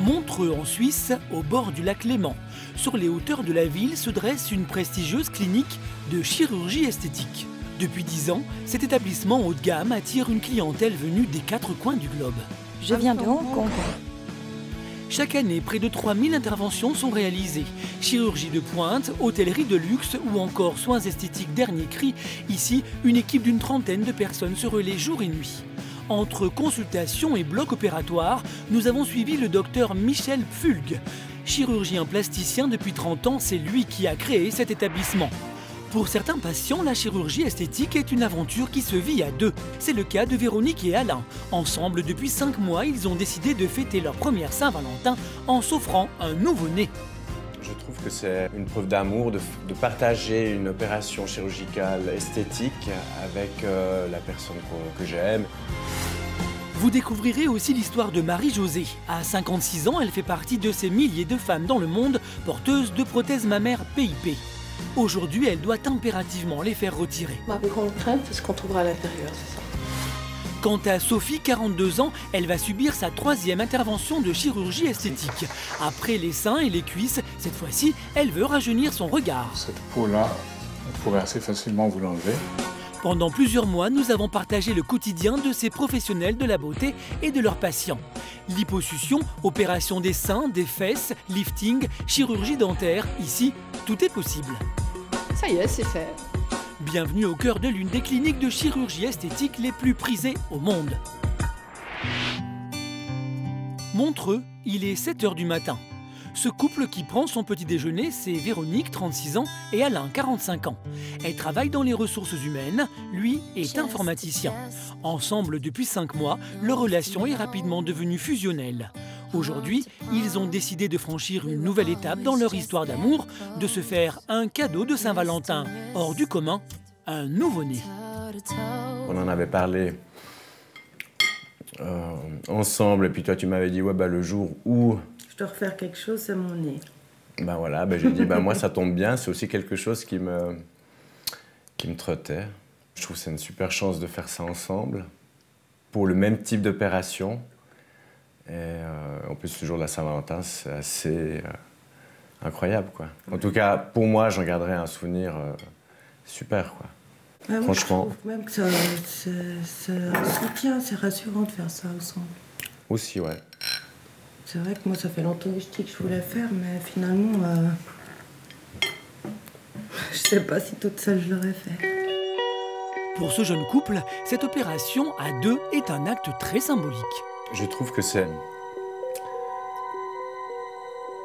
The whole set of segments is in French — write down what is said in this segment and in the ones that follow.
Montreux en Suisse, au bord du lac Léman. Sur les hauteurs de la ville se dresse une prestigieuse clinique de chirurgie esthétique. Depuis 10 ans, cet établissement haut de gamme attire une clientèle venue des quatre coins du globe. Je viens de Hong Kong. Chaque année, près de 3000 interventions sont réalisées. Chirurgie de pointe, hôtellerie de luxe ou encore soins esthétiques dernier cri. Ici, une équipe d'une trentaine de personnes se relaie jour et nuit. Entre consultation et bloc opératoire, nous avons suivi le docteur Michel Pfulg. Chirurgien plasticien depuis 30 ans, c'est lui qui a créé cet établissement. Pour certains patients, la chirurgie esthétique est une aventure qui se vit à deux. C'est le cas de Véronique et Alain. Ensemble, depuis cinq mois, ils ont décidé de fêter leur première Saint-Valentin en s'offrant un nouveau-né. Je trouve que c'est une preuve d'amour de, partager une opération chirurgicale esthétique avec euh, la personne que j'aime. Vous découvrirez aussi l'histoire de Marie-Josée. À 56 ans, elle fait partie de ces milliers de femmes dans le monde porteuses de prothèses mammaires PIP. Aujourd'hui, elle doit impérativement les faire retirer. Ma plus grande crainte, c'est ce qu'on trouvera à l'intérieur, c'est ça. Quant à Sophie, 42 ans, elle va subir sa troisième intervention de chirurgie esthétique. Après les seins et les cuisses, cette fois-ci, elle veut rajeunir son regard. Cette peau-là, on pourrait assez facilement vous l'enlever. Pendant plusieurs mois, nous avons partagé le quotidien de ces professionnels de la beauté et de leurs patients. Liposuction, opération des seins, des fesses, lifting, chirurgie dentaire, ici, tout est possible. Ça y est, c'est fait. Bienvenue au cœur de l'une des cliniques de chirurgie esthétique les plus prisées au monde. Montreux, il est 7 h du matin. Ce couple qui prend son petit déjeuner, c'est Véronique, 36 ans, et Alain, 45 ans. Elle travaille dans les ressources humaines, lui est informaticien. Ensemble depuis 5 mois, leur relation est rapidement devenue fusionnelle. Aujourd'hui, ils ont décidé de franchir une nouvelle étape dans leur histoire d'amour, de se faire un cadeau de Saint-Valentin, hors du commun, un nouveau-né. On en avait parlé euh, ensemble, et puis toi tu m'avais dit, ouais, bah, le jour où de refaire quelque chose, c'est mon nez. Ben voilà, ben j'ai dit, ben moi ça tombe bien, c'est aussi quelque chose qui me, qui me trottait. Je trouve que c'est une super chance de faire ça ensemble, pour le même type d'opération. Et euh, en plus, le jour de la Saint-Valentin, c'est assez euh, incroyable. Quoi. En tout cas, pour moi, j'en garderai un souvenir euh, super. Quoi. Ah, Franchement. Je même que c'est un soutien, c'est rassurant de faire ça ensemble. Aussi, ouais. C'est vrai que moi, ça fait longtemps que je dis que je voulais faire, mais finalement, euh, je sais pas si toute seule je l'aurais fait. Pour ce jeune couple, cette opération à deux est un acte très symbolique. Je trouve que c'est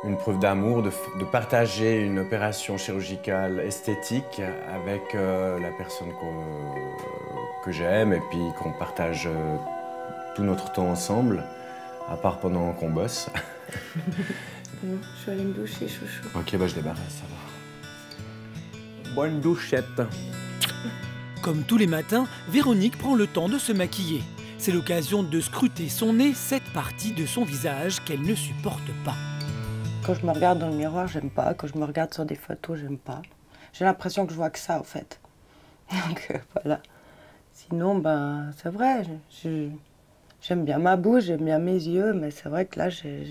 une preuve d'amour de, de, partager une opération chirurgicale esthétique avec euh, la personne que, que j'aime et puis qu'on partage euh, tout notre temps ensemble à part pendant qu'on bosse. je vais aller me doucher, chouchou. Ok, bah je débarrasse, ça va. Bonne douchette. Comme tous les matins, Véronique prend le temps de se maquiller. C'est l'occasion de scruter son nez, cette partie de son visage qu'elle ne supporte pas. Quand je me regarde dans le miroir, j'aime pas. Quand je me regarde sur des photos, j'aime pas. J'ai l'impression que je vois que ça, en fait. Donc euh, voilà. Sinon, ben, c'est vrai. Je, J'aime bien ma bouche, j'aime bien mes yeux, mais c'est vrai que là, j'ai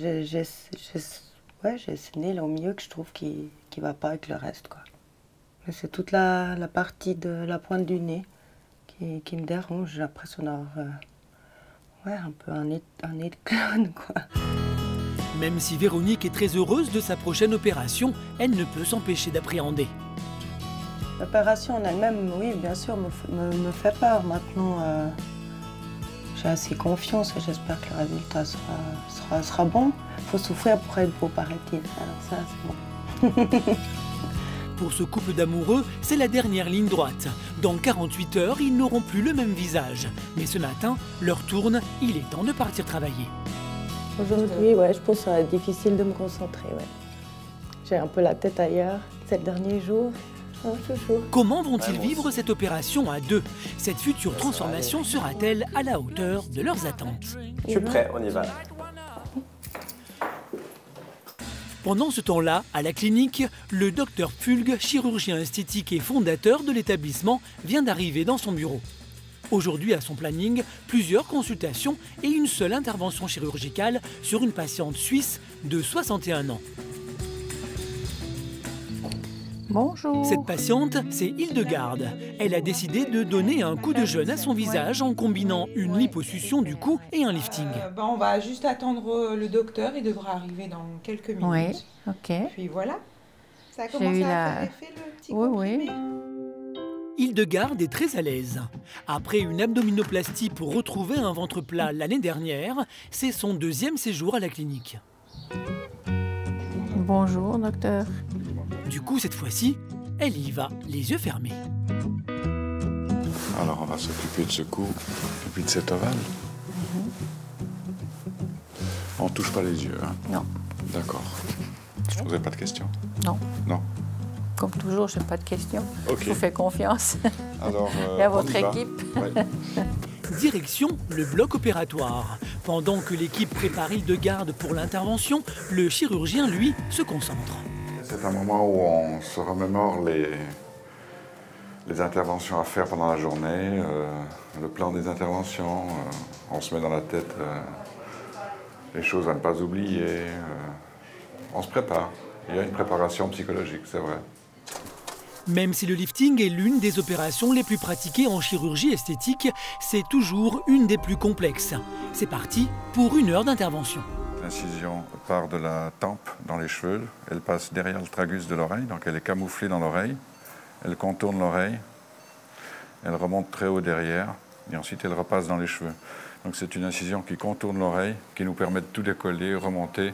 ouais, ce nez là au milieu que je trouve qui ne va pas avec le reste. quoi. C'est toute la, la, partie de la pointe du nez qui, qui me dérange. J'ai l'impression d'avoir euh, ouais, un peu un nez, un nez de clown. Quoi. Même si Véronique est très heureuse de sa prochaine opération, elle ne peut s'empêcher d'appréhender. L'opération en elle-même, oui, bien sûr, me, me, me fait peur maintenant. Euh, j'ai assez confiance et j'espère que le résultat sera, sera, sera bon. Il faut souffrir pour être beau, paraît-il. Alors ça, c'est bon. Pour ce couple d'amoureux, c'est la dernière ligne droite. Dans 48 heures, ils n'auront plus le même visage. Mais ce matin, l'heure tourne, il est temps de partir travailler. Aujourd'hui, ouais, je pense que ça va être difficile de me concentrer. Ouais. J'ai un peu la tête ailleurs. C'est le dernier jour. Comment vont-ils vivre cette opération à deux Cette future transformation sera-t-elle à la hauteur de leurs attentes Je suis prêt, on y va. Pendant ce temps-là, à la clinique, le docteur Pulg, chirurgien esthétique et fondateur de l'établissement, vient d'arriver dans son bureau. Aujourd'hui, à son planning, plusieurs consultations et une seule intervention chirurgicale sur une patiente suisse de 61 ans. Bonjour. Cette patiente, c'est Hildegarde. Elle a décidé de donner un coup de jeûne à son visage en combinant une liposuction du cou et un lifting. Euh, ben, on va juste attendre euh, le docteur, il devra arriver dans quelques minutes. Oui, ok. Puis voilà. Ça a commencé à la- faire effet le petit Oui, comprimé Hildegarde est très à l'aise. Après une abdominoplastie pour retrouver un ventre plat l'année dernière, c'est son deuxième séjour à la clinique. Bonjour, docteur. Du coup, cette fois-ci, elle y va, les yeux fermés. Alors, on va s'occuper de ce cou et puis de cet ovale. On ne touche pas les yeux, hein Non, D'accord. Je ne posais pas de questions. non. Non. Comme toujours, je n'ai pas de questions. Ok. Je vous fais confiance. Alors, euh, Et à on votre équipe. Ouais. Direction le bloc opératoire. Pendant que l'équipe prépare Hildegarde pour l'intervention, le chirurgien, lui, se concentre. C'est un moment où on se remémore les, les interventions à faire pendant la journée, euh, le plan des interventions. euh, on se met dans la tête euh, les choses à ne pas oublier. on se prépare. Il y a une préparation psychologique, c'est vrai. Même si le lifting est l'une des opérations les plus pratiquées en chirurgie esthétique, c'est toujours une des plus complexes. C'est parti pour une heure d'intervention. L'incision part de la tempe dans les cheveux, elle passe derrière le tragus de l'oreille, donc elle est camouflée dans l'oreille. Elle contourne l'oreille, elle remonte très haut derrière, et ensuite elle repasse dans les cheveux. Donc c'est une incision qui contourne l'oreille, qui nous permet de tout décoller, remonter,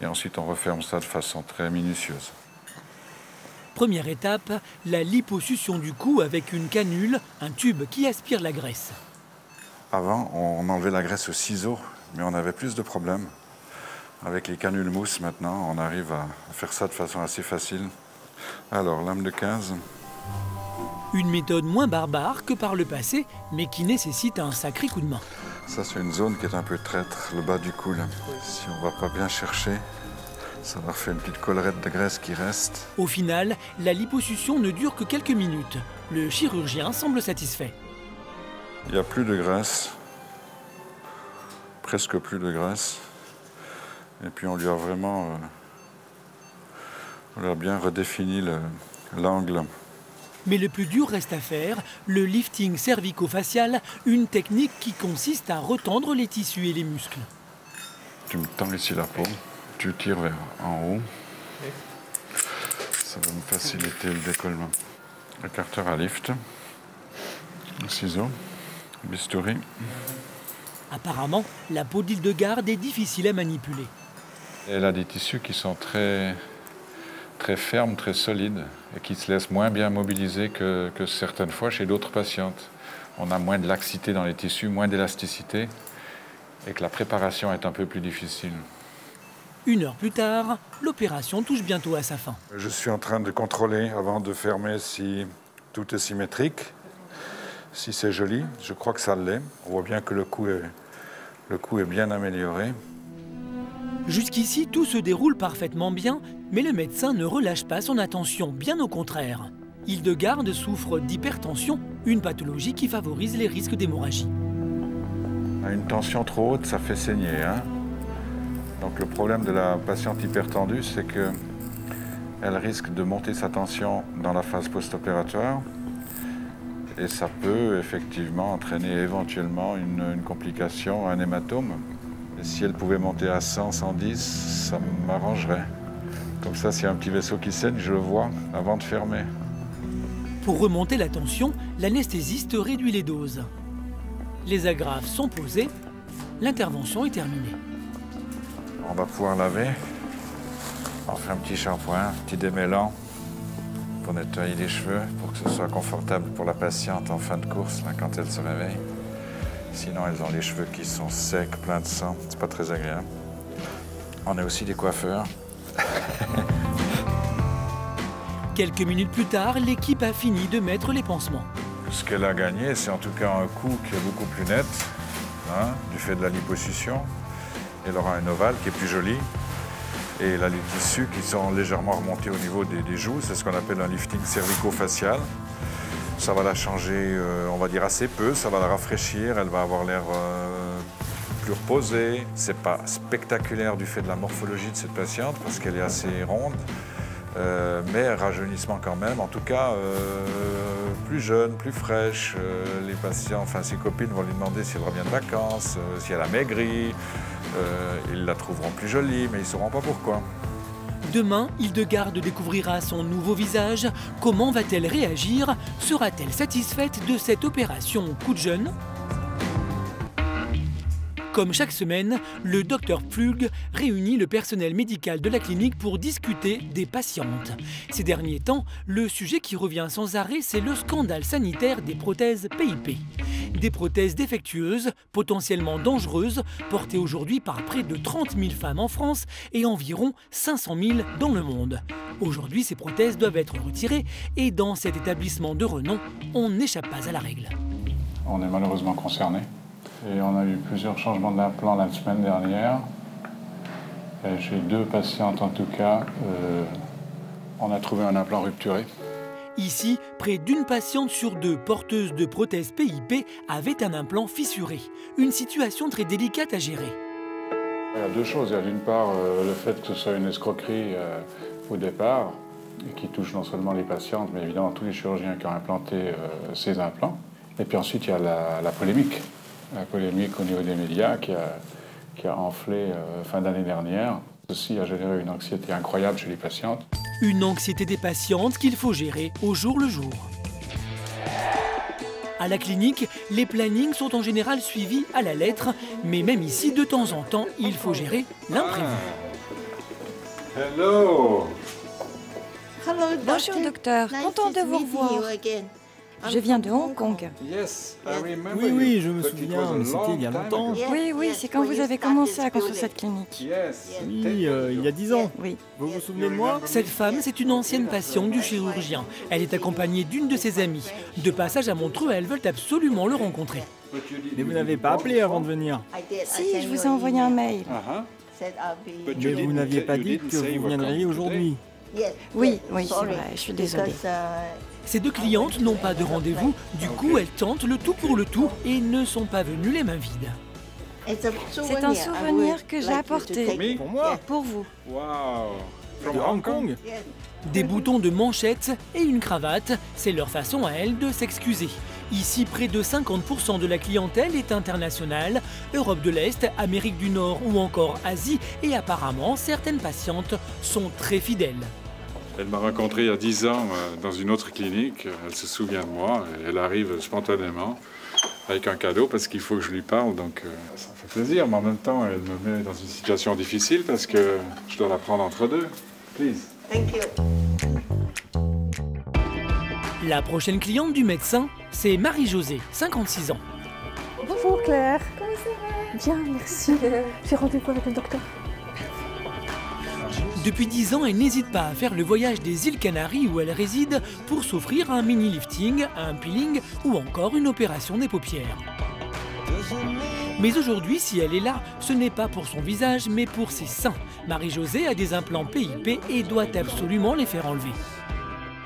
et ensuite on referme ça de façon très minutieuse. Première étape, la liposuction du cou avec une canule, un tube qui aspire la graisse. Avant, on enlevait la graisse au ciseau, mais on avait plus de problèmes. Avec les canules mousse maintenant, on arrive à faire ça de façon assez facile. Alors, lame de 15, Une méthode moins barbare que par le passé, mais qui nécessite un sacré coup de main. ça c'est une zone qui est un peu traître, le bas du cou. là. Si on va pas bien chercher, ça leur fait une petite collerette de graisse qui reste. Au final, la liposuction ne dure que quelques minutes. Le chirurgien semble satisfait. Il n'y a plus de graisse, presque plus de graisse. Et puis on lui a vraiment, euh, on lui a bien redéfini le- l'angle. Mais le plus dur reste à faire, le lifting cervico-facial, une technique qui consiste à retendre les tissus et les muscles. Tu me tends ici la peau, tu tires vers en haut. Ça va me faciliter le décollement. Écarteur à lift, ciseaux, bistouri. Apparemment, la peau d'Hildegarde est difficile à manipuler. Elle a des tissus qui sont très, très fermes, très solides et qui se laissent moins bien mobiliser que, que certaines fois chez d'autres patientes. On a moins de laxité dans les tissus, moins d'élasticité et que la préparation est un peu plus difficile. Une heure plus tard, l'opération touche bientôt à sa fin. Je suis en train de contrôler avant de fermer si tout est symétrique, si c'est joli. Je crois que ça l'est. On voit bien que le cou est, le cou est bien amélioré. Jusqu'ici, tout se déroule parfaitement bien, mais le médecin ne relâche pas son attention, bien au contraire. Hildegarde souffre d'hypertension, une pathologie qui favorise les risques d'hémorragie. À Une tension trop haute, ça fait saigner. hein. Donc le problème de la patiente hypertendue, c'est que elle risque de monter sa tension dans la phase post-opératoire et ça peut effectivement entraîner éventuellement une complication, un hématome. Si elle pouvait monter à 100, 110, ça m'arrangerait. Comme ça, s'il y a un petit vaisseau qui saigne, je le vois avant de fermer. Pour remonter la tension, l'anesthésiste réduit les doses. Les agrafes sont posées, l'intervention est terminée. On va pouvoir laver. On fait un petit shampoing, un petit démêlant pour nettoyer les cheveux, pour que ce soit confortable pour la patiente en fin de course, là, quand elle se réveille. Sinon, elles ont les cheveux qui sont secs, pleins de sang. C'est pas très agréable. On est aussi des coiffeurs. Quelques minutes plus tard, l'équipe a fini de mettre les pansements. Ce qu'elle a gagné, c'est en tout cas un cou qui est beaucoup plus net, hein, du fait de la liposuction. Elle aura un ovale qui est plus joli. Et elle a les tissus qui sont légèrement remontés au niveau des, des joues. C'est ce qu'on appelle un lifting cervico-facial. Ça va la changer, euh, on va dire, assez peu. Ça va la rafraîchir. Elle va avoir l'air euh, plus reposée. C'est pas spectaculaire du fait de la morphologie de cette patiente parce qu'elle est assez ronde. Euh, mais rajeunissement quand même. En tout cas, plus jeune, plus fraîche. Les patients, enfin ses copines vont lui demander si elle revient de vacances, si elle a maigri. Ils la trouveront plus jolie, mais ils ne sauront pas pourquoi. Demain, Hildegarde découvrira son nouveau visage. Comment va-t-elle réagir? Sera-t-elle satisfaite de cette opération? Coup de jeune? Comme chaque semaine, le docteur Plug réunit le personnel médical de la clinique pour discuter des patientes. Ces derniers temps, le sujet qui revient sans arrêt, c'est le scandale sanitaire des prothèses PIP. Des prothèses défectueuses, potentiellement dangereuses, portées aujourd'hui par près de 30 000 femmes en France et environ 500 000 dans le monde. Aujourd'hui, ces prothèses doivent être retirées et dans cet établissement de renom, on n'échappe pas à la règle. On est malheureusement concerné. Et on a eu plusieurs changements d'implant la semaine dernière. J'ai deux patientes en tout cas. euh, on a trouvé un implant rupturé. Ici, près d'une patiente sur deux porteuse de prothèses PIP avait un implant fissuré. Une situation très délicate à gérer. Il y a deux choses. Il y a d'une part euh, le fait que ce soit une escroquerie euh, au départ, et qui touche non seulement les patientes, mais évidemment tous les chirurgiens qui ont implanté ces implants. Et puis ensuite, il y a la, la polémique. La polémique au niveau des médias qui a, qui a enflé euh, fin d'année dernière. Ceci a généré une anxiété incroyable chez les patientes. Une anxiété des patientes qu'il faut gérer au jour le jour. À la clinique, les plannings sont en général suivis à la lettre, mais même ici, de temps en temps, il faut gérer l'imprévu. Hello Bonjour docteur, content de vous revoir. Je viens de Hong Kong. Yes, Oui, oui, je me souviens, mais c'était il y a longtemps. Oui, oui, c'est quand vous avez commencé à construire cette clinique. Yes. Oui, euh, il y a dix ans. Oui. Vous vous souvenez de moi Cette femme, c'est une ancienne patiente du chirurgien. Elle est accompagnée d'une de ses amies. De passage à Montreux, elles veulent absolument le rencontrer. Mais vous n'avez pas appelé avant de venir. Si, je vous ai envoyé un mail. Mais vous n'aviez pas dit que vous viendriez aujourd'hui. Oui, oui, c'est vrai, je suis désolée. Ces deux clientes n'ont pas de rendez-vous, du coup elles tentent le tout pour le tout et ne sont pas venues les mains vides. C'est un souvenir. Que j'ai apporté. Pour moi. Pour vous. Wow De Hong Kong. Des boutons de manchette et une cravate, c'est leur façon à elles de s'excuser. Ici, près de 50% de la clientèle est internationale, Europe de l'Est, Amérique du Nord ou encore Asie, et apparemment certaines patientes sont très fidèles. Elle m'a rencontré il y a 10 ans euh, dans une autre clinique. Elle se souvient de moi. et Elle arrive spontanément avec un cadeau parce qu'il faut que je lui parle. Donc euh, ça me fait plaisir, mais en même temps, elle me met dans une situation difficile parce que je dois la prendre entre deux. Please. La prochaine cliente du médecin, c'est Marie-Josée, 56 ans. Bonjour Claire. Comment ça va? Bien, merci. J'ai rendez-vous avec le docteur. Depuis 10 ans, elle n'hésite pas à faire le voyage des îles Canaries où elle réside pour s'offrir un mini-lifting, un peeling ou encore une opération des paupières. Mais aujourd'hui, si elle est là, ce n'est pas pour son visage, mais pour ses seins. Marie-Josée a des implants PIP et doit absolument les faire enlever.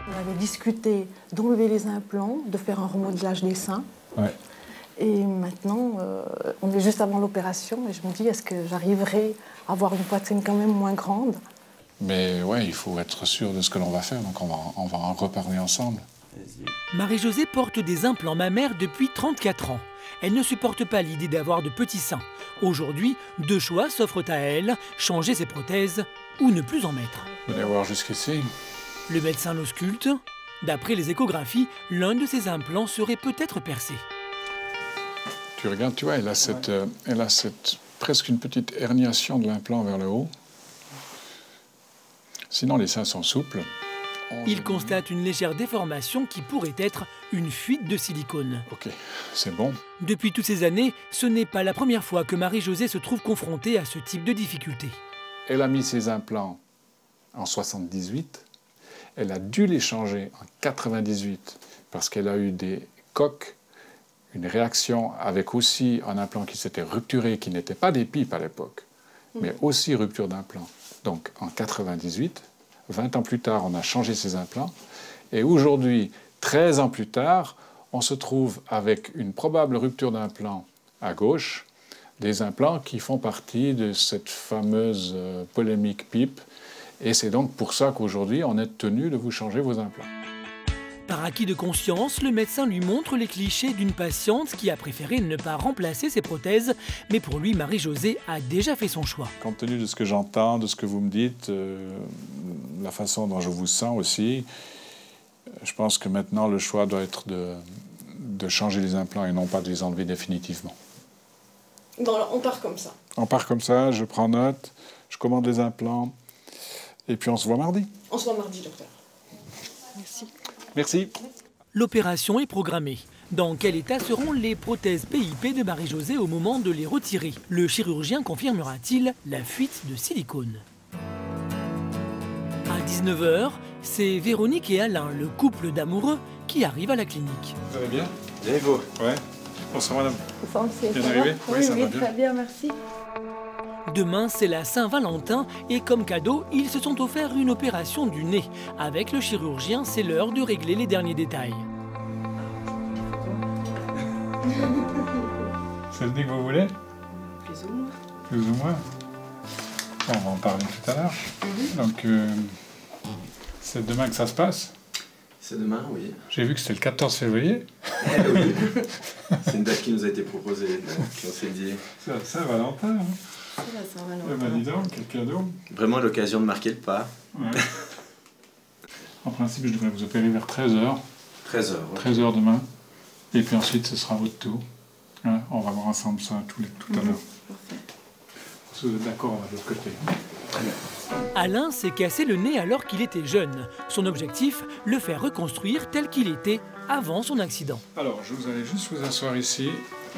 On avait discuté d'enlever les implants, de faire un remodelage des seins. Ouais. Et maintenant, euh, on est juste avant l'opération et je me dis, est-ce que j'arriverai à avoir une poitrine quand même moins grande Mais ouais, il faut être sûr de ce que l'on va faire, donc on va, on va en reparler ensemble. Marie-Josée porte des implants mammaires depuis 34 ans. Elle ne supporte pas l'idée d'avoir de petits seins. Aujourd'hui, deux choix s'offrent à elle, changer ses prothèses ou ne plus en mettre. Venez voir jusqu'ici. Le médecin l'ausculte. D'après les échographies, l'un de ses implants serait peut-être percé. Tu regardes, tu vois, elle a, cette, euh, elle a cette, presque une petite herniation de l'implant vers le haut. Sinon, les seins sont souples. Il constate une légère déformation qui pourrait être une fuite de silicone. Ok, c'est bon. Depuis toutes ces années, ce n'est pas la première fois que Marie-Josée se trouve confrontée à ce type de difficulté. Elle a mis ses implants en 78. Elle a dû les changer en 98 parce qu'elle a eu des coques, une réaction avec aussi un implant qui s'était rupturé, qui n'était pas des pipes à l'époque, mais aussi rupture d'implant. Donc en 98, 20 ans plus tard, on a changé ses implants. Et aujourd'hui, 13 ans plus tard, on se trouve avec une probable rupture d'implant à gauche, des implants qui font partie de cette fameuse euh, polémique PIP. Et c'est donc pour ça qu'aujourd'hui, on est tenu de vous changer vos implants. Par acquis de conscience, le médecin lui montre les clichés d'une patiente qui a préféré ne pas remplacer ses prothèses, mais pour lui, Marie-Josée a déjà fait son choix. Compte tenu de ce que j'entends, de ce que vous me dites, euh, la façon dont je vous sens aussi, je pense que maintenant le choix doit être de, de changer les implants et non pas de les enlever définitivement. on part comme ça. On part comme ça, je prends note, je commande les implants, et puis on se voit mardi. On se voit mardi, docteur. Merci. Merci. L'opération est programmée. Dans quel état seront les prothèses PIP de Marie-Josée au moment de les retirer? Le chirurgien confirmera-t-il la fuite de silicone? À 19h, c'est Véronique et Alain, le couple d'amoureux, qui arrivent à la clinique. Vous allez bien? Bien et vous? Ouais. Bonsoir madame. Bonsoir, Bien arrivé Oui, ça oui, va bien. très bien, merci. Demain, c'est la Saint-Valentin et comme cadeau, ils se sont offerts une opération du nez. Avec le chirurgien, c'est l'heure de régler les derniers détails. C'est le nez que vous voulez Plus ou moins. Plus ou moins. Bon, on va en parler tout à l'heure. Donc, euh, c'est demain que ça se passe. C'est demain, oui. J'ai vu que c'était le 14 février. Eh oui. C'est une date qui nous a été proposée, donc on s'est dit. C'est la Saint-Valentin. Hein. Eh ben, dis donc, quel cadeau. Vraiment l'occasion de marquer le pas. Ouais. en principe, je devrais vous opérer vers 13h. 13h. 13h demain. Et puis ensuite, ce sera votre tour. Hein, on va voir ensemble ça tout, les- tout à l'heure. Si vous êtes d'accord, on va de l'autre côté. Alain s'est cassé le nez alors qu'il était jeune. Son objectif, le faire reconstruire tel qu'il était avant son accident. Alors, je vous allez juste vous asseoir ici.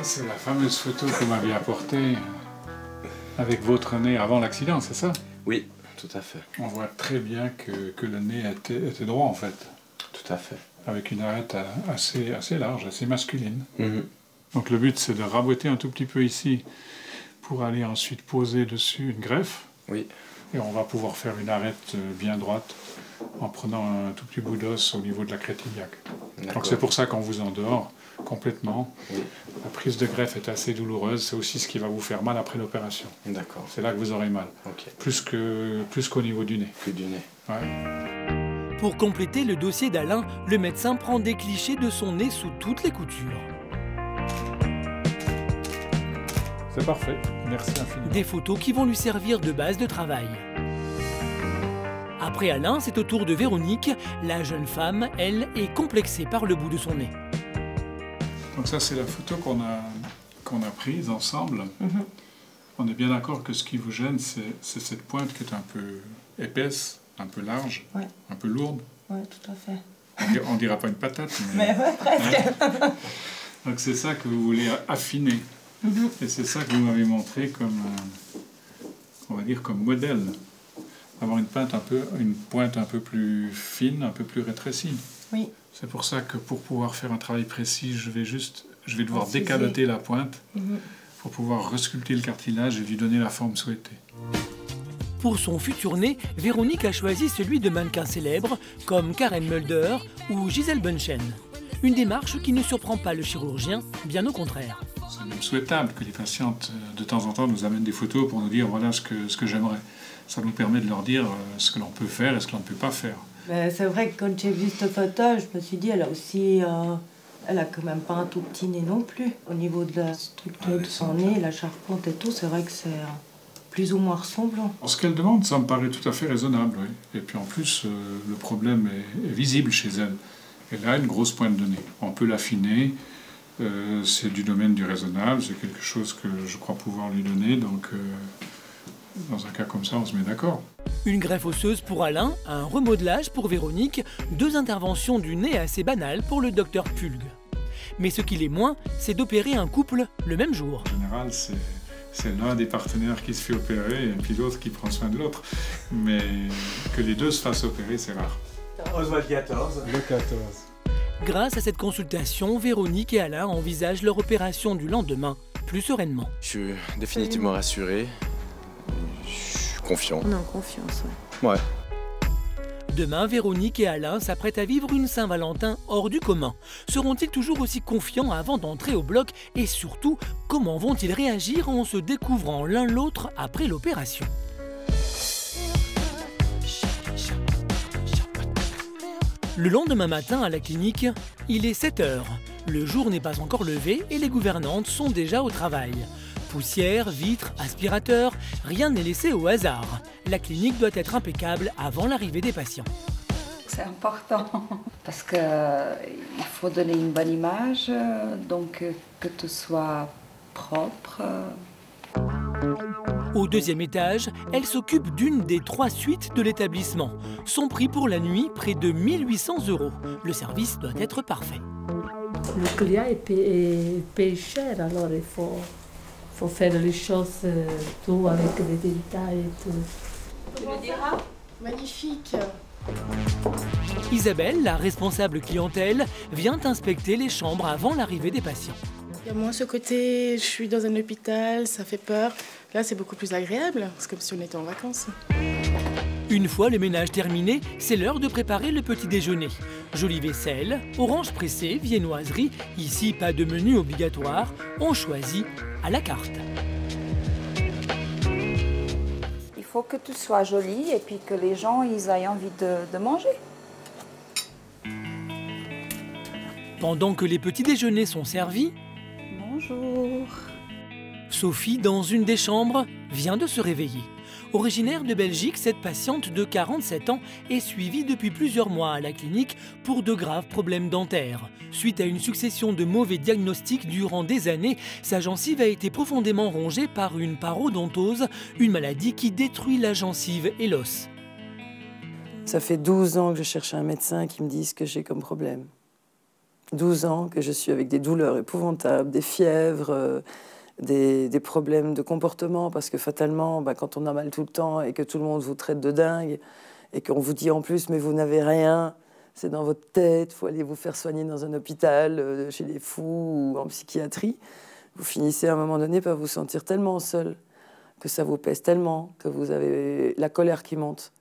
C'est la fameuse photo que vous m'aviez apportée euh, avec votre nez avant l'accident, c'est ça? Oui, tout à fait. On voit très bien que, que le nez était, était droit en fait, Tout à fait. avec une arête assez, assez large, assez masculine. Mhm. Donc le but c'est de raboter un tout petit peu ici pour aller ensuite poser dessus une greffe. Oui. Et on va pouvoir faire une arête euh, bien droite en prenant un tout petit bout d'os au niveau de la crête iliaque. Donc c'est pour ça qu'on vous endort complètement. Oui. La prise de greffe est assez douloureuse, c'est aussi ce qui va vous faire mal après l'opération. D'accord. C'est là que vous aurez mal, plus que plus qu'au niveau du nez. Que du nez. Ouais. Pour compléter le dossier d'Alain, le médecin prend des clichés de son nez sous toutes les coutures. C'est parfait. Merci infiniment. Des photos qui vont lui servir de base de travail. Après Alain, c'est au tour de Véronique. La jeune femme, elle, est complexée par le bout de son nez. Donc ça c'est la photo qu'on a qu'on a prise ensemble. On est bien d'accord que ce qui vous gêne, c'est cette pointe qui est un peu épaisse, un peu large, Ouais. un peu lourde. Ouais, tout à fait. On dira, on dira pas une patate, mais... Mais ouais, presque. Donc c'est ça que vous voulez affiner. Et c'est ça que vous m'avez montré comme, euh, on va dire, comme modèle. Avoir une, pointe un peu, une pointe un peu plus fine, un peu plus rétrécie. Oui. C'est pour ça que pour pouvoir faire un travail précis, je vais juste, je vais devoir décaloter la pointe Mhm. pour pouvoir resculpter le cartilage et lui donner la forme souhaitée. Pour son futur nez, Véronique a choisi celui de mannequins célèbres comme Karen Mulder ou Gisèle Bunchen. Une démarche qui ne surprend pas le chirurgien, bien au contraire. C'est même souhaitable que les patientes, euh, de temps en temps, nous amènent des photos pour nous dire voilà ce que, ce que j'aimerais. Ça nous permet de leur dire euh, ce que l'on peut faire et ce que l'on ne peut pas faire. Ben, c'est vrai que quand j'ai vu cette photo, je me suis dit, elle a aussi. euh, elle a quand même pas un tout petit nez non plus. Au niveau de la structure de son nez, la charpente et tout, c'est vrai que c'est euh, plus ou moins ressemblant. Ce qu'elle demande, ça me paraît tout à fait raisonnable. Oui. Et puis en plus, euh, le problème est, est visible chez elle. Elle a une grosse pointe de nez. On peut l'affiner. euh, c'est du domaine du raisonnable. C'est quelque chose que je crois pouvoir lui donner. Donc, dans un cas comme ça, on se met d'accord. Une greffe osseuse pour Alain, un remodelage pour Véronique, deux interventions du nez assez banales pour le docteur Pulgue. Mais ce qui l'est moins, c'est d'opérer un couple le même jour. En général, c'est, c'est l'un des partenaires qui se fait opérer et puis l'autre qui prend soin de l'autre. Mais que les deux se fassent opérer, c'est rare. On se voit le 14. Le 14. Grâce à cette consultation, Véronique et Alain envisagent leur opération du lendemain plus sereinement. Je suis définitivement rassuré. Je suis confiant. On est en confiance, ouais. Ouais. Demain, Véronique et Alain s'apprêtent à vivre une Saint-Valentin hors du commun. Seront-ils toujours aussi confiants avant d'entrer au bloc? Et surtout, comment vont-ils réagir en se découvrant l'un l'autre après l'opération? Le lendemain matin à la clinique, il est 7 heures. Le jour n'est pas encore levé et les gouvernantes sont déjà au travail. Poussière, vitres, aspirateurs, rien n'est laissé au hasard. La clinique doit être impeccable avant l'arrivée des patients. C'est important parce qu'il faut donner une bonne image, donc que tout soit propre. Au deuxième étage, elle s'occupe d'une des trois suites de l'établissement. Son prix pour la nuit, près de 1800 euros. Le service doit être parfait. Le client paye, cher, alors il faut, faut faire les choses euh, tout avec les détails et tout. Tu me diras Magnifique Isabelle, la responsable clientèle, vient inspecter les chambres avant l'arrivée des patients. Il y a moins ce côté, je suis dans un hôpital, ça fait peur. Là, c'est beaucoup plus agréable. C'est comme si on était en vacances. Une fois le ménage terminé, c'est l'heure de préparer le petit déjeuner. Jolie vaisselle, orange pressée, viennoiserie. Ici, pas de menu obligatoire. On choisit à la carte. Il faut que tout soit joli et puis que les gens ils aient envie de, de manger. Pendant que les petits déjeuners sont servis, Bonjour. Sophie, dans une des chambres, vient de se réveiller. Originaire de Belgique, cette patiente de 47 ans est suivie depuis plusieurs mois à la clinique pour de graves problèmes dentaires. Suite à une succession de mauvais diagnostics durant des années, sa gencive a été profondément rongée par une parodontose, une maladie qui détruit la gencive et l'os. Ça fait 12 ans que je cherche un médecin qui me dise ce que j'ai comme problème. 12 ans que je suis avec des douleurs épouvantables, des fièvres, euh, des, problèmes de comportement, parce que fatalement, bah, quand on a mal tout le temps et que tout le monde vous traite de dingue, et qu'on vous dit en plus, mais vous n'avez rien, c'est dans votre tête, faut aller vous faire soigner dans un hôpital, euh, chez les fous ou en psychiatrie, vous finissez à un moment donné par vous sentir tellement seul, que ça vous pèse tellement, que vous avez la colère qui monte.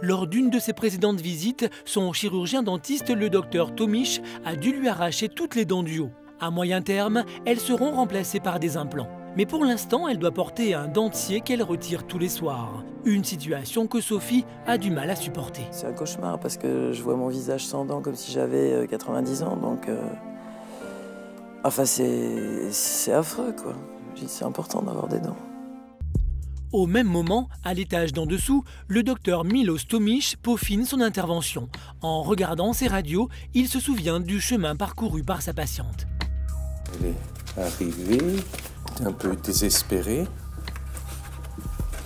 Lors d'une de ses précédentes visites, son chirurgien dentiste, le docteur Tomisch, a dû lui arracher toutes les dents du haut. À moyen terme, elles seront remplacées par des implants. Mais pour l'instant, elle doit porter un dentier qu'elle retire tous les soirs. Une situation que Sophie a du mal à supporter. C'est un cauchemar parce que je vois mon visage sans dents comme si j'avais 90 euh, ans. Donc, euh, enfin, c'est affreux, quoi. C'est important d'avoir des dents. Au même moment, à l'étage d'en dessous, le docteur Milos Tomic peaufine son intervention. En regardant ses radios, il se souvient du chemin parcouru par sa patiente. Elle est arrivée, un peu désespérée.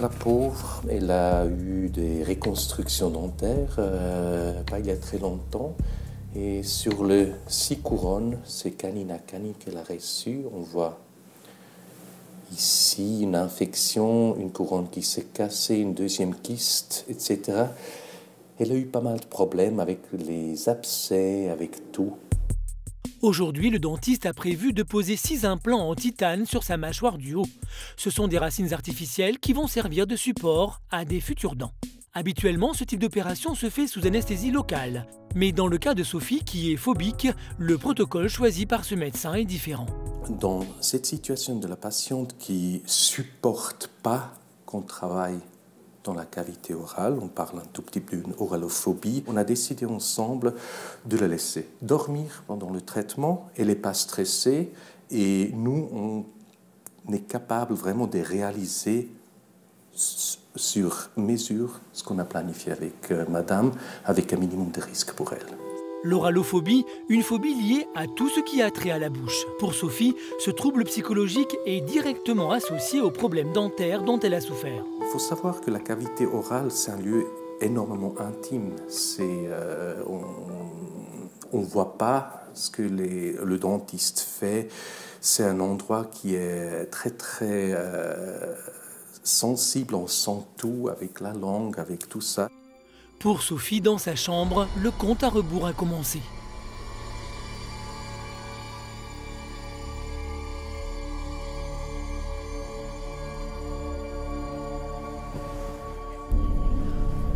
La pauvre, elle a eu des reconstructions dentaires euh, pas il y a très longtemps. Et sur le six couronnes, c'est canine à canine qu'elle a reçu. On voit ici une infection, une couronne qui s'est cassée, une deuxième kyste, etc. Elle a eu pas mal de problèmes avec les abcès, avec tout. Aujourd'hui, le dentiste a prévu de poser six implants en titane sur sa mâchoire du haut. Ce sont des racines artificielles qui vont servir de support à des futures dents. Habituellement, ce type d'opération se fait sous anesthésie locale. Mais dans le cas de Sophie, qui est phobique, le protocole choisi par ce médecin est différent. Dans cette situation de la patiente qui supporte pas qu'on travaille dans la cavité orale, on parle un tout petit peu d'une oralophobie, on a décidé ensemble de la laisser dormir pendant le traitement. Elle n'est pas stressée et nous, on est capable vraiment de réaliser sur mesure ce qu'on a planifié avec euh, madame, avec un minimum de risque pour elle. L'oralophobie, une phobie liée à tout ce qui a trait à la bouche. Pour Sophie, ce trouble psychologique est directement associé aux problèmes dentaires dont elle a souffert. Il faut savoir que la cavité orale, c'est un lieu énormément intime. Euh, on ne voit pas ce que le dentiste fait. C'est un endroit qui est très très euh, sensible, on sent tout avec la langue, avec tout ça. Pour Sophie, dans sa chambre, le compte à rebours a commencé.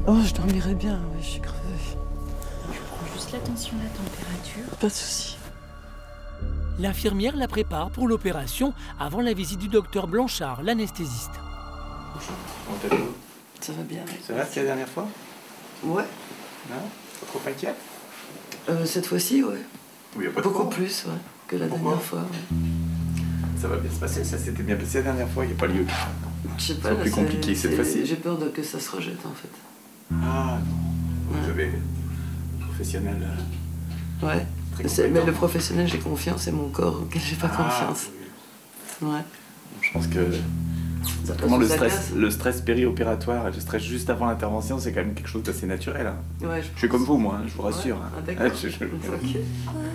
Oh, je dormirai bien, je suis crevée. Je prends juste la tension, la température. Pas de souci. L'infirmière la prépare pour l'opération avant la visite du docteur Blanchard, l'anesthésiste. Ça va bien. Ça va, c'est la dernière fois? Ouais. Non Pas trop inquiète Euh, cette fois-ci, ouais. Oui, y a pas de Beaucoup plus, ouais, que la Pourquoi dernière fois. ouais. Ça va bien se passer, ça s'était bien passé la dernière fois, il n'y a pas lieu. Je sais pas. C'est plus compliqué cette fois-ci. J'ai peur de que ça se rejette en fait. Ah non, vous avez professionnel. euh, Ouais. Très Mais le professionnel, j'ai confiance, c'est mon corps auquel j'ai pas Ah, confiance. Ouais. Je pense que Comment le stress, glace le stress périopératoire et le stress juste avant l'intervention, c'est quand même quelque chose d'assez naturel. hein. Ouais, je je suis comme vous, moi, hein, je vous rassure. Ouais, hein. ah, je-.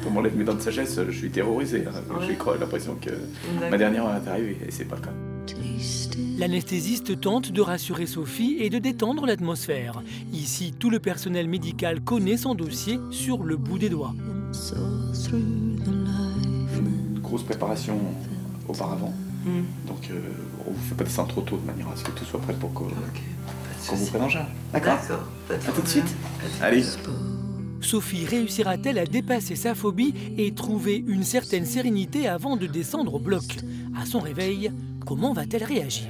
Pour m'enlève mes dents de sagesse, je suis terrorisé. hein. Ouais. J'ai l'impression que ma dernière heure est arrivée et c'est pas le cas. L'anesthésiste tente de rassurer Sophie et de détendre l'atmosphère. Ici, tout le personnel médical connaît son dossier sur le bout des doigts. Une grosse préparation auparavant. Hmm. Donc euh, on vous fait pas descendre trop tôt de manière à ce que tout soit prêt pour qu'on qu'on vous prenne en charge. D'accord. À tout de suite. Allez. Sophie réussira-t-elle à dépasser sa phobie et trouver une certaine sérénité avant de descendre au bloc? À son réveil, comment va-t-elle réagir?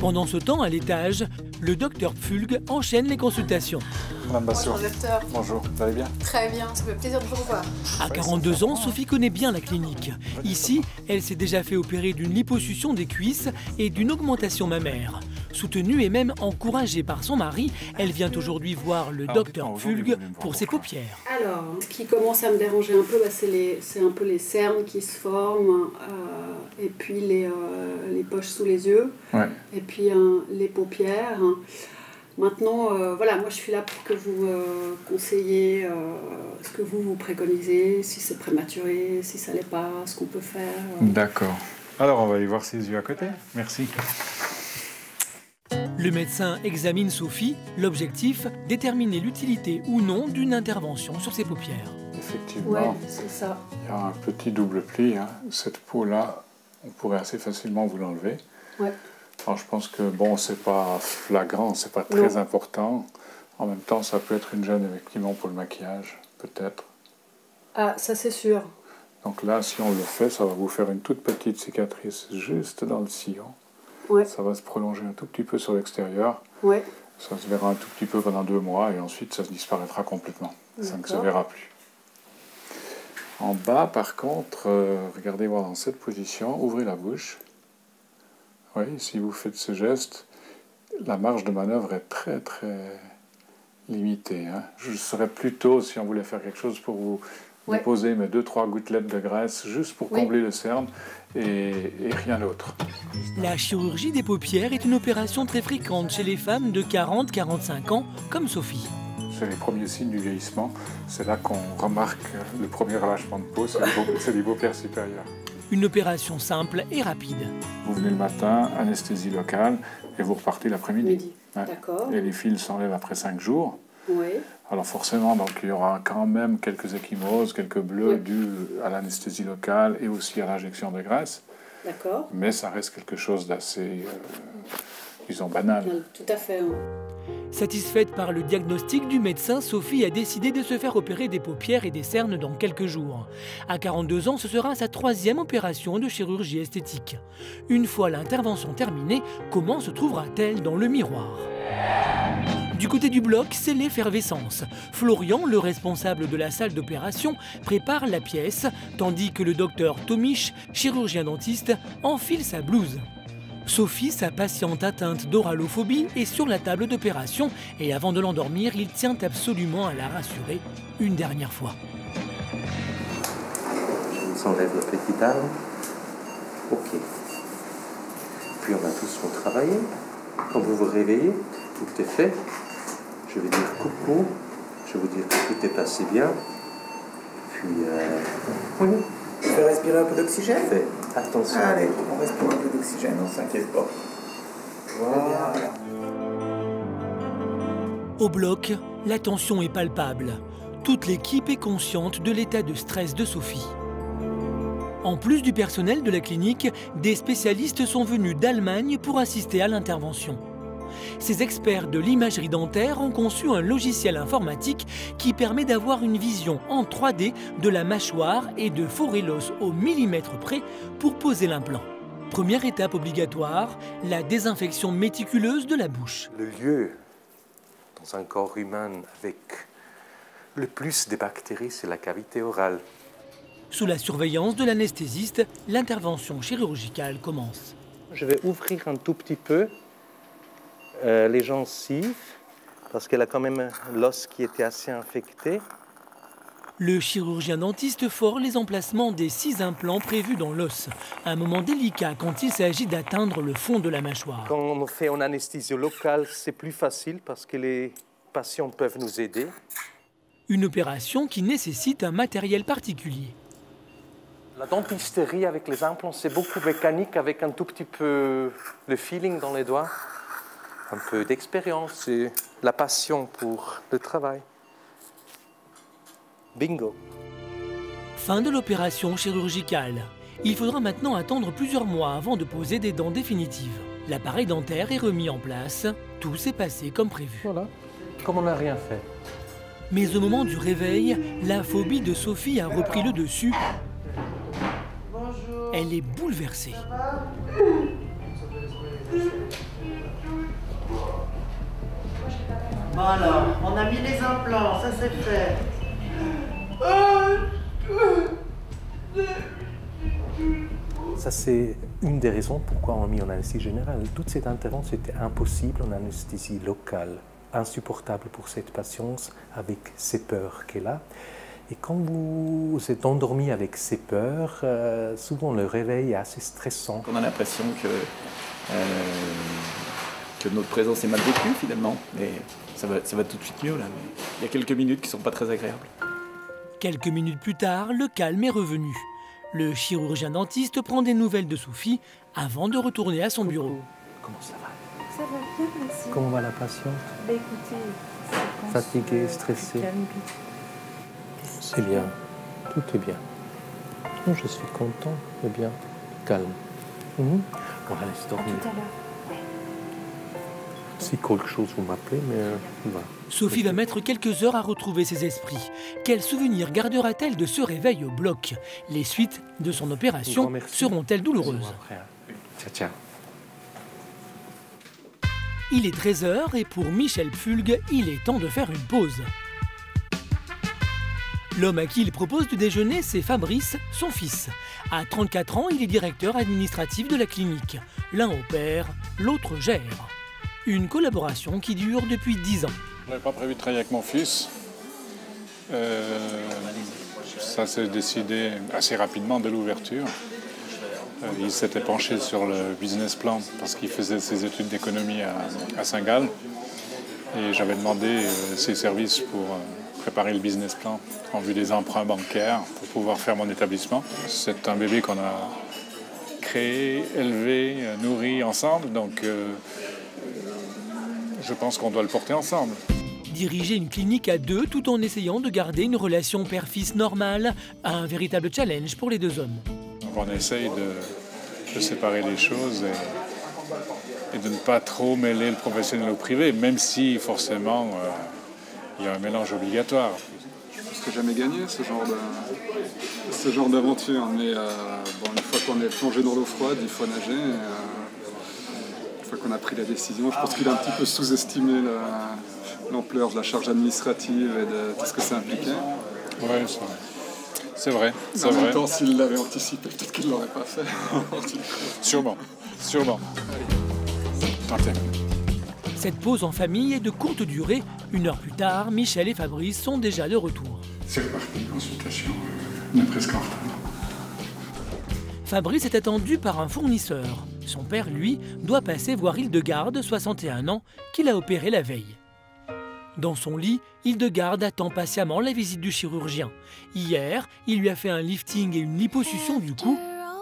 Pendant ce temps, à l'étage, le docteur Pfulg enchaîne les consultations. Madame Bassot. Bonjour, docteur. Bonjour, vous allez bien? Très bien, ça fait plaisir de vous revoir. À 42 ans, Sophie connaît bien la clinique. Ici, elle s'est déjà fait opérer d'une liposuction des cuisses et d'une augmentation mammaire. Soutenue et même encouragée par son mari, elle vient aujourd'hui voir le docteur Pfulg pour ses paupières. Alors, ce qui commence à me déranger un peu, bah, c'est les- c'est un peu les cernes qui se forment, euh, et puis les, euh, les poches sous les yeux, Ouais. et puis hein, les paupières. Maintenant, euh, voilà, moi je suis là pour que vous me conseillez euh, ce que vous vous préconisez, si c'est prématuré, si ça l'est pas, ce qu'on peut faire. D'accord. Alors, on va aller voir ses yeux à côté. Merci. Le médecin examine Sophie. L'objectif, déterminer l'utilité ou non d'une intervention sur ses paupières. Effectivement, Ouais, c'est ça. il y a un petit double pli. hein. Cette peau-là, on pourrait assez facilement vous l'enlever. Ouais. Alors, je pense que bon, c'est pas flagrant, c'est pas très Non. important. En même temps, ça peut être une gêne effectivement pour le maquillage, peut-être. Ah, ça c'est sûr. Donc là, si on le fait, ça va vous faire une toute petite cicatrice juste dans le sillon. Ouais. Ça va se prolonger un tout petit peu sur l'extérieur. Ouais. Ça se verra un tout petit peu pendant deux mois et ensuite ça disparaîtra complètement. Ça ne se verra plus. En bas, par contre, euh, regardez voir dans cette position, ouvrez la bouche. Oui, si vous faites ce geste, la marge de manœuvre est très très limitée. hein. Je serais plutôt, si on voulait faire quelque chose pour vous Ouais. déposer mes deux trois gouttelettes de graisse juste pour Oui. combler le cerne et, et rien d'autre. La chirurgie des paupières est une opération très fréquente chez les femmes de 40-45 ans, comme Sophie. C'est les premiers signes du vieillissement. C'est là qu'on remarque le premier relâchement de peau, c'est paupières supérieures. Une opération simple et rapide. Vous venez le matin, anesthésie locale, et vous repartez l'après-midi. Midi. Ouais. D'accord. Et les fils s'enlèvent après 5 jours. Oui. Alors forcément, donc, il y aura quand même quelques échymoses, quelques bleus Ouais. dus à l'anesthésie locale et aussi à l'injection de graisse. D'accord. Mais ça reste quelque chose d'assez, euh, disons, banal. Tout à fait. hein. Satisfaite par le diagnostic du médecin, Sophie a décidé de se faire opérer des paupières et des cernes dans quelques jours. À 42 ans, ce sera sa troisième opération de chirurgie esthétique. Une fois l'intervention terminée, comment se trouvera-t-elle dans le miroir? Du côté du bloc, c'est l'effervescence. Florian, le responsable de la salle d'opération, prépare la pièce, tandis que le docteur Tomich, chirurgien dentiste, enfile sa blouse. Sophie, sa patiente atteinte d'oralophobie, est sur la table d'opération et avant de l'endormir, il tient absolument à la rassurer une dernière fois. Je vous enlève le petit arbre. Ok. Puis on va tous retravailler. Quand vous vous réveillez, tout est fait. Je vais dire coucou. Je vais vous dire que tout est passé bien. Puis, euh, oui. Tu fais respirer un peu d'oxygène attention. Allez, on respire un peu d'oxygène, on s'inquiète pas. Voilà. Au bloc, la tension est palpable. Toute l'équipe est consciente de l'état de stress de Sophie. En plus du personnel de la clinique, des spécialistes sont venus d'Allemagne pour assister à l'intervention. Ces experts de l'imagerie dentaire ont conçu un logiciel informatique qui permet d'avoir une vision en 3D de la mâchoire et de forer l'os au millimètre près pour poser l'implant. Première étape obligatoire, la désinfection méticuleuse de la bouche. Le lieu dans un corps humain avec le plus de bactéries, c'est la cavité orale. Sous la surveillance de l'anesthésiste, l'intervention chirurgicale commence. Je vais ouvrir un tout petit peu euh, les gencives parce qu'elle a quand même l'os qui était assez infecté. Le chirurgien dentiste fore les emplacements des six implants prévus dans l'os. Un moment délicat quand il s'agit d'atteindre le fond de la mâchoire. Quand on fait en anesthésie locale, c'est plus facile parce que les patients peuvent nous aider. Une opération qui nécessite un matériel particulier. La dentisterie avec les implants, c'est beaucoup mécanique avec un tout petit peu le feeling dans les doigts, un peu d'expérience et la passion pour le travail. Bingo. Fin de l'opération chirurgicale. Il faudra maintenant attendre plusieurs mois avant de poser des dents définitives. L'appareil dentaire est remis en place. Tout s'est passé comme prévu. Voilà, comme on n'a rien fait. Mais au moment du réveil, la phobie de Sophie a repris le dessus. Bonjour. Elle est bouleversée. Bon alors, on a mis les implants, ça c'est fait. Ça, c'est une des raisons pourquoi on a mis en anesthésie générale. Toute cette intervention était impossible en anesthésie locale, insupportable pour cette patiente avec ses peurs qu'elle a. Et quand vous êtes endormi avec ces peurs, euh, souvent le réveil est assez stressant. On a l'impression que, euh, que notre présence est mal vécue finalement, mais ça va, ça va tout de suite mieux là. Mais il y a quelques minutes qui sont pas très agréables. Quelques minutes plus tard, le calme est revenu. Le chirurgien dentiste prend des nouvelles de Sophie avant de retourner à son bureau. Comment ça va Ça va bien, merci. Comment va la patiente Bah écoutez, c'est Fatiguée, se stressée. C'est bien, tout est bien. Je suis content, c'est bien, calme. Mhm. On la laisse dormir. Tout à l'heure. Si quelque chose, vous m'appelez, mais euh, voilà. Sophie va mettre quelques heures à retrouver ses esprits. Quel souvenir gardera-t-elle de ce réveil au bloc? Les suites de son opération seront-elles douloureuses? Ciao, ciao. Il est 13h et pour Michel Pfulg, il est temps de faire une pause. L'homme à qui il propose de déjeuner, c'est Fabrice, son fils. À 34 ans, il est directeur administratif de la clinique. L'un opère, l'autre gère. Une collaboration qui dure depuis 10 ans. Je n'avais pas prévu de travailler avec mon fils. Euh, ça s'est décidé assez rapidement dès l'ouverture. Euh, il s'était penché sur le business plan parce qu'il faisait ses études d'économie à, Saint-Gall. Et j'avais demandé euh, ses services pour préparer le business plan en vue des emprunts bancaires pour pouvoir faire mon établissement. C'est un bébé qu'on a créé, élevé, nourri ensemble. Donc je pense qu'on doit le porter ensemble. Diriger une clinique à deux tout en essayant de garder une relation père-fils normale, un véritable challenge pour les deux hommes. On essaye de, de séparer les choses et, et de ne pas trop mêler le professionnel au privé, même si forcément euh, il y a un mélange obligatoire. Je pense que jamais gagné ce genre de ce genre d'aventure, mais euh, bon, une fois qu'on est plongé dans l'eau froide, il faut nager. et, euh, fois qu'on a pris la décision, je pense qu'il a un petit peu sous-estimé la- l'ampleur de la charge administrative et de tout ce que ça impliquait. Oui, c'est vrai. C'est vrai. Mais en même vrai. temps, s'il l'avait anticipé, peut-être qu'il ne l'aurait pas fait. Sûrement, sûrement. Tentez. Cette pause en famille est de courte durée. Une heure plus tard, Michel et Fabrice sont déjà de retour. C'est reparti, consultation. On est presque en retard. Fabrice est attendu par un fournisseur. Son père, lui, doit passer voir Hildegarde, 61 ans, qu'il a opéré la veille. Dans son lit, Hildegarde attend patiemment la visite du chirurgien. Hier, il lui a fait un lifting et une liposuction du cou.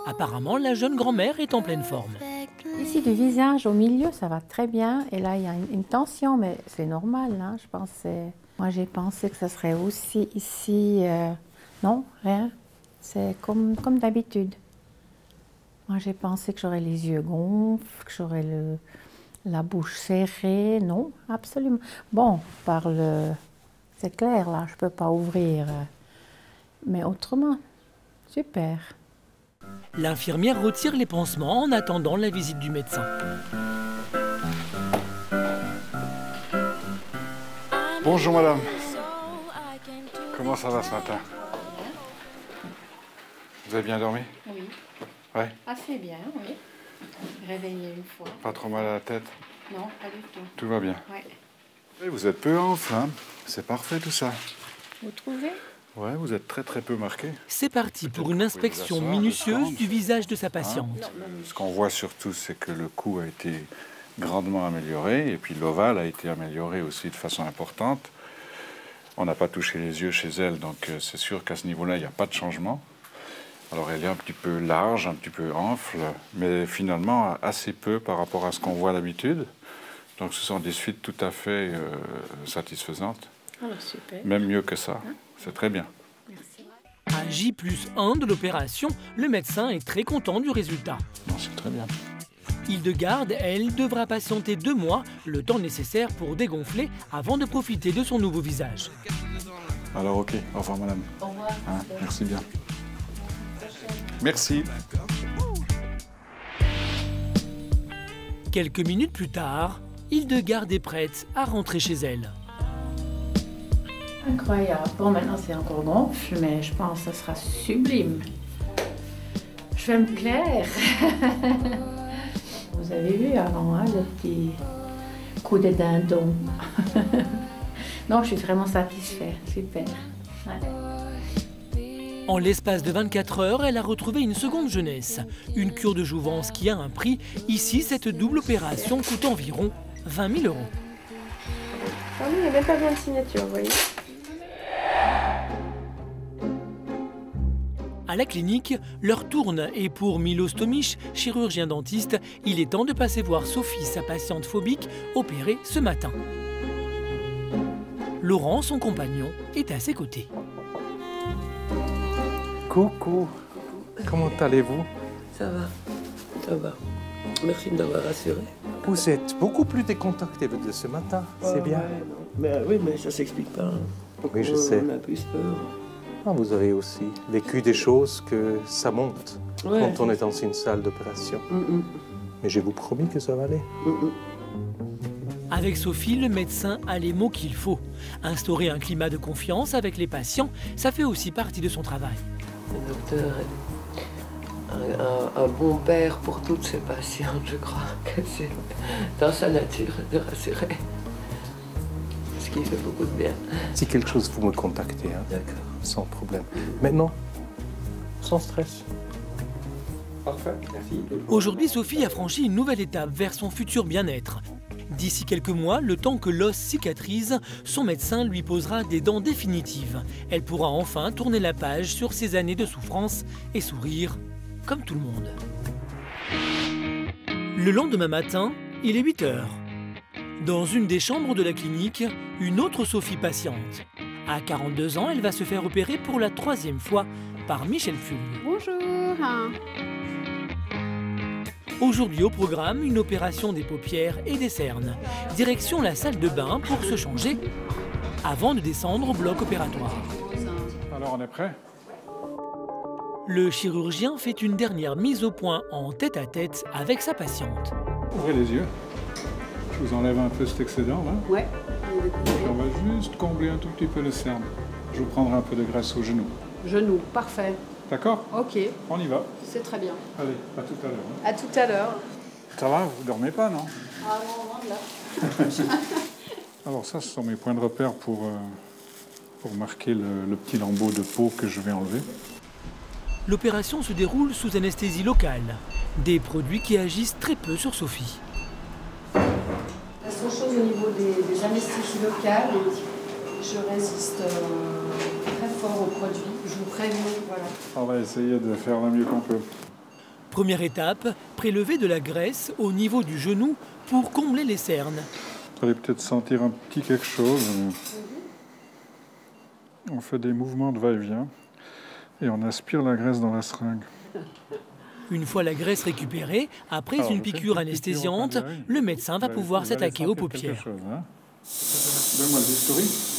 Apparemment, la jeune grand-mère est en pleine forme. Ici, du visage au milieu, ça va très bien. Et là, il y a une, tension, mais c'est normal. hein, Je pensais... Moi, j'ai pensé que ça serait aussi ici. euh, Non, rien. C'est comme, comme d'habitude. Moi, j'ai pensé que j'aurais les yeux gonfles, que j'aurais le, La bouche serrée, non, absolument. Bon, par le... C'est clair, là, je ne peux pas ouvrir. Mais autrement, super. L'infirmière retire les pansements en attendant la visite du médecin. Bonjour madame. Comment ça va ce matin? Vous avez bien dormi? Ouais. Assez bien, oui. Réveillé une fois. Pas trop mal à la tête Non, pas du tout. Tout va bien Ouais. Et Vous êtes peu enfle, hein C'est parfait tout ça. Vous trouvez? Ouais, vous êtes très très peu marqué. C'est parti pour une inspection minutieuse du visage de sa patiente. Ce qu'on voit surtout, c'est que le cou a été grandement amélioré et puis l'ovale a été amélioré aussi de façon importante. On n'a pas touché les yeux chez elle, donc euh, c'est sûr qu'à ce niveau-là, il n'y a pas de changement. Alors elle est un petit peu large, un petit peu enfle, mais finalement assez peu par rapport à ce qu'on voit d'habitude. Donc ce sont des suites tout à fait euh, satisfaisantes. Alors, super. Même mieux que ça. C'est très bien. À J plus 1 de l'opération, le médecin est très content du résultat. Non, c'est très bien. Hildegarde, elle, devra patienter deux mois, le temps nécessaire pour dégonfler avant de profiter de son nouveau visage. Alors ok, au revoir madame. Au revoir. Hein, merci bien. Merci. Quelques minutes plus tard, Hildegarde est prête à rentrer chez elle. Incroyable. Bon, maintenant c'est encore gonfle, mais je pense que ce sera sublime. Je vais me plaire. Vous avez vu avant, hein, le petit coup de dindon. non, je suis vraiment satisfaite. Super. Ouais. En l'espace de 24 heures, elle a retrouvé une seconde jeunesse. Une cure de jouvence qui a un prix. Ici, cette double opération coûte environ 20 000 euros. Ah oui, il n'y a même pas besoin de signature, vous voyez. À la clinique, l'heure tourne et pour Milos Tomic, chirurgien dentiste, il est temps de passer voir Sophie, sa patiente phobique, opérée ce matin. Laurent, son compagnon, est à ses côtés. Coucou, comment allez-vous? Ça va, ça va. Merci de m'avoir rassuré. Vous êtes beaucoup plus décontracté de ce matin, c'est bien. ouais, mais, oui, mais ça s'explique pas. Oui, je On- sais. On a plus peur. Ah, vous avez aussi vécu des choses que ça monte Ouais. quand on est dans une salle d'opération. Mm, mm, Mais je vous promis que ça va aller. mm, mm. Avec Sophie, le médecin a les mots qu'il faut. Instaurer un climat de confiance avec les patients, ça fait aussi partie de son travail. Le docteur est un, un- un bon père pour toutes ses patientes, je crois que c'est dans sa nature de rassurer. Ce qui fait beaucoup de bien. Si quelque chose, vous me contactez, hein, D'accord. sans problème. Maintenant, sans stress. Parfait, merci. Aujourd'hui, Sophie a franchi une nouvelle étape vers son futur bien-être. D'ici quelques mois, le temps que l'os cicatrise, son médecin lui posera des dents définitives. Elle pourra enfin tourner la page sur ses années de souffrance et sourire comme tout le monde. Le lendemain matin, il est 8 heures. Dans une des chambres de la clinique, une autre Sophie patiente. À 42 ans, elle va se faire opérer pour la troisième fois par Michel Fugne. Bonjour. Aujourd'hui au programme, une opération des paupières et des cernes. Direction la salle de bain pour se changer avant de descendre au bloc opératoire. Alors on est prêt? Le chirurgien fait une dernière mise au point en tête-à-tête avec sa patiente. Ouvrez les yeux. Je vous enlève un peu cet excédent là. Ouais. Et on va juste combler un tout petit peu le cerne. Je vous prendrai un peu de graisse au genou. Genou, parfait. D'accord Ok, On y va. c'est très bien. Allez, à tout à l'heure. hein. À tout à l'heure. Ça va, vous dormez pas, non Ah non, de là. Alors ça, ce sont mes points de repère pour, euh, pour marquer le, le petit lambeau de peau que je vais enlever. L'opération se déroule sous anesthésie locale. Des produits qui agissent très peu sur Sophie. La seule chose au niveau des, des anesthésies locales, je résiste euh, très fort aux produits. Je vous préviens, voilà. On va essayer de faire le mieux qu'on peut. Première étape, prélever de la graisse au niveau du genou pour combler les cernes. Vous allez peut-être sentir un petit quelque chose. On fait des mouvements de va-et-vient et on aspire la graisse dans la seringue. Une fois la graisse récupérée, après Alors, une piqûre anesthésiante, le médecin va pouvoir s'attaquer aux paupières. chose, hein. Donne-moi le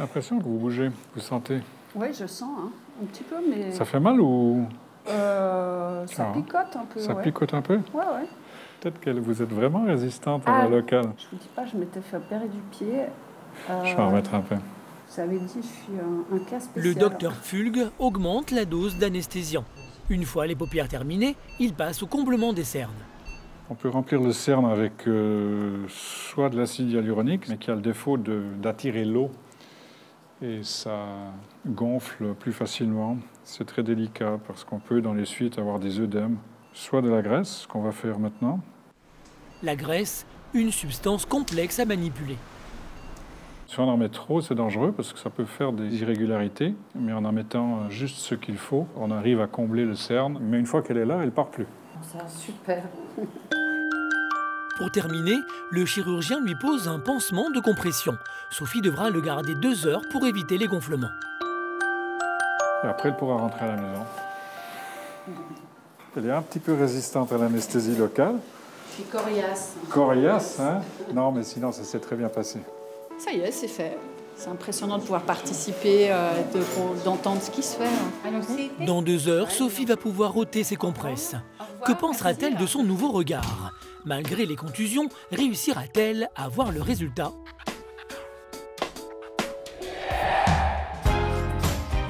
l'impression que vous bougez, vous sentez. Oui, je sens hein, un petit peu, mais. Ça fait mal ou Euh, ça Ah. picote un peu. ça ouais. picote un peu Ouais, ouais. Peut-être que vous êtes vraiment résistante à Ah, la locale. Je vous dis pas, je m'étais fait opérer du pied. Euh, Je vais en remettre un peu. Vous avez dit, je suis un, un cas spécial. Le docteur Fulg augmente la dose d'anesthésiant. Une fois les paupières terminées, il passe au comblement des cernes. On peut remplir le cerne avec euh, soit de l'acide hyaluronique, mais qui a le défaut de- d'attirer l'eau. Et ça gonfle plus facilement. C'est très délicat parce qu'on peut dans les suites avoir des œdèmes. Soit de la graisse, ce qu'on va faire maintenant. La graisse, une substance complexe à manipuler. Si on en met trop, c'est dangereux parce que ça peut faire des irrégularités. Mais en en mettant juste ce qu'il faut, on arrive à combler le cerne. Mais une fois qu'elle est là, elle part plus. C'est super. Pour terminer, le chirurgien lui pose un pansement de compression. Sophie devra le garder deux heures pour éviter les gonflements. Et après, elle pourra rentrer à la maison. Elle est un petit peu résistante à l'anesthésie locale. Je suis coriace. Coriace, hein? Non, mais sinon, ça s'est très bien passé. Ça y est, c'est fait. C'est impressionnant de pouvoir participer, euh, de- d'entendre ce qui se fait. hein. Dans deux heures, Sophie va pouvoir ôter ses compresses. Que pensera-t-elle de son nouveau regard? Malgré les contusions, réussira-t-elle à voir le résultat?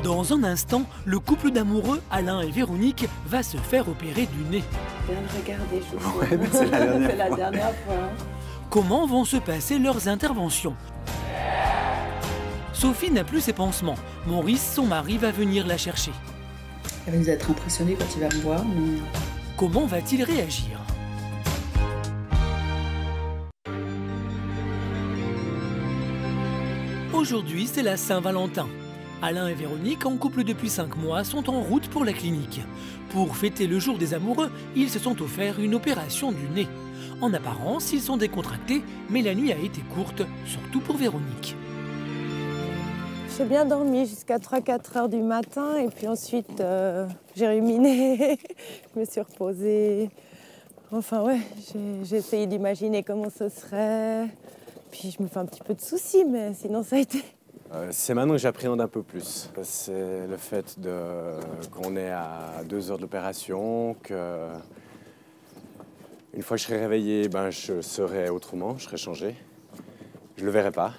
Dans un instant, le couple d'amoureux, Alain et Véronique, va se faire opérer du nez. Viens le regarder, chouchou. Ouais, c'est la dernière C'est la fois. dernière fois. Comment vont se passer leurs interventions? Sophie n'a plus ses pansements. Maurice, son mari, va venir la chercher. Il va nous être impressionné quand il va me voir. Mais... Comment va-t-il réagir Aujourd'hui, c'est la Saint-Valentin. Alain et Véronique, en couple depuis 5 mois, sont en route pour la clinique. Pour fêter le jour des amoureux, ils se sont offerts une opération du nez. En apparence, ils sont décontractés, mais la nuit a été courte, surtout pour Véronique. J'ai bien dormi jusqu'à 3-4 heures du matin et puis ensuite euh, j'ai ruminé, je me suis reposée. Enfin ouais, j'ai- essayé d'imaginer comment ce serait. Puis je me fais un petit peu de soucis, mais sinon ça a été. Euh, c'est maintenant que j'appréhende un peu plus. C'est le fait de, qu'on est à deux heures de l'opération, que une fois que je serai réveillé, ben, je serai autrement, je serai changé. Je le verrai pas.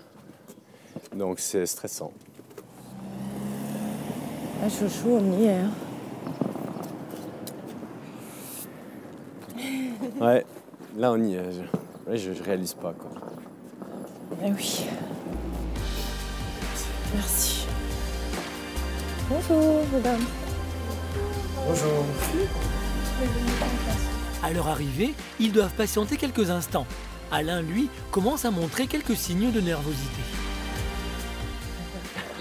Donc c'est stressant. Ah, chouchou, on y est. hein. Ouais, là on y est. Je, ouais, je, je réalise pas quoi. Eh oui. Merci. Bonjour, madame. Bonjour. À leur arrivée, ils doivent patienter quelques instants. Alain, lui, commence à montrer quelques signes de nervosité.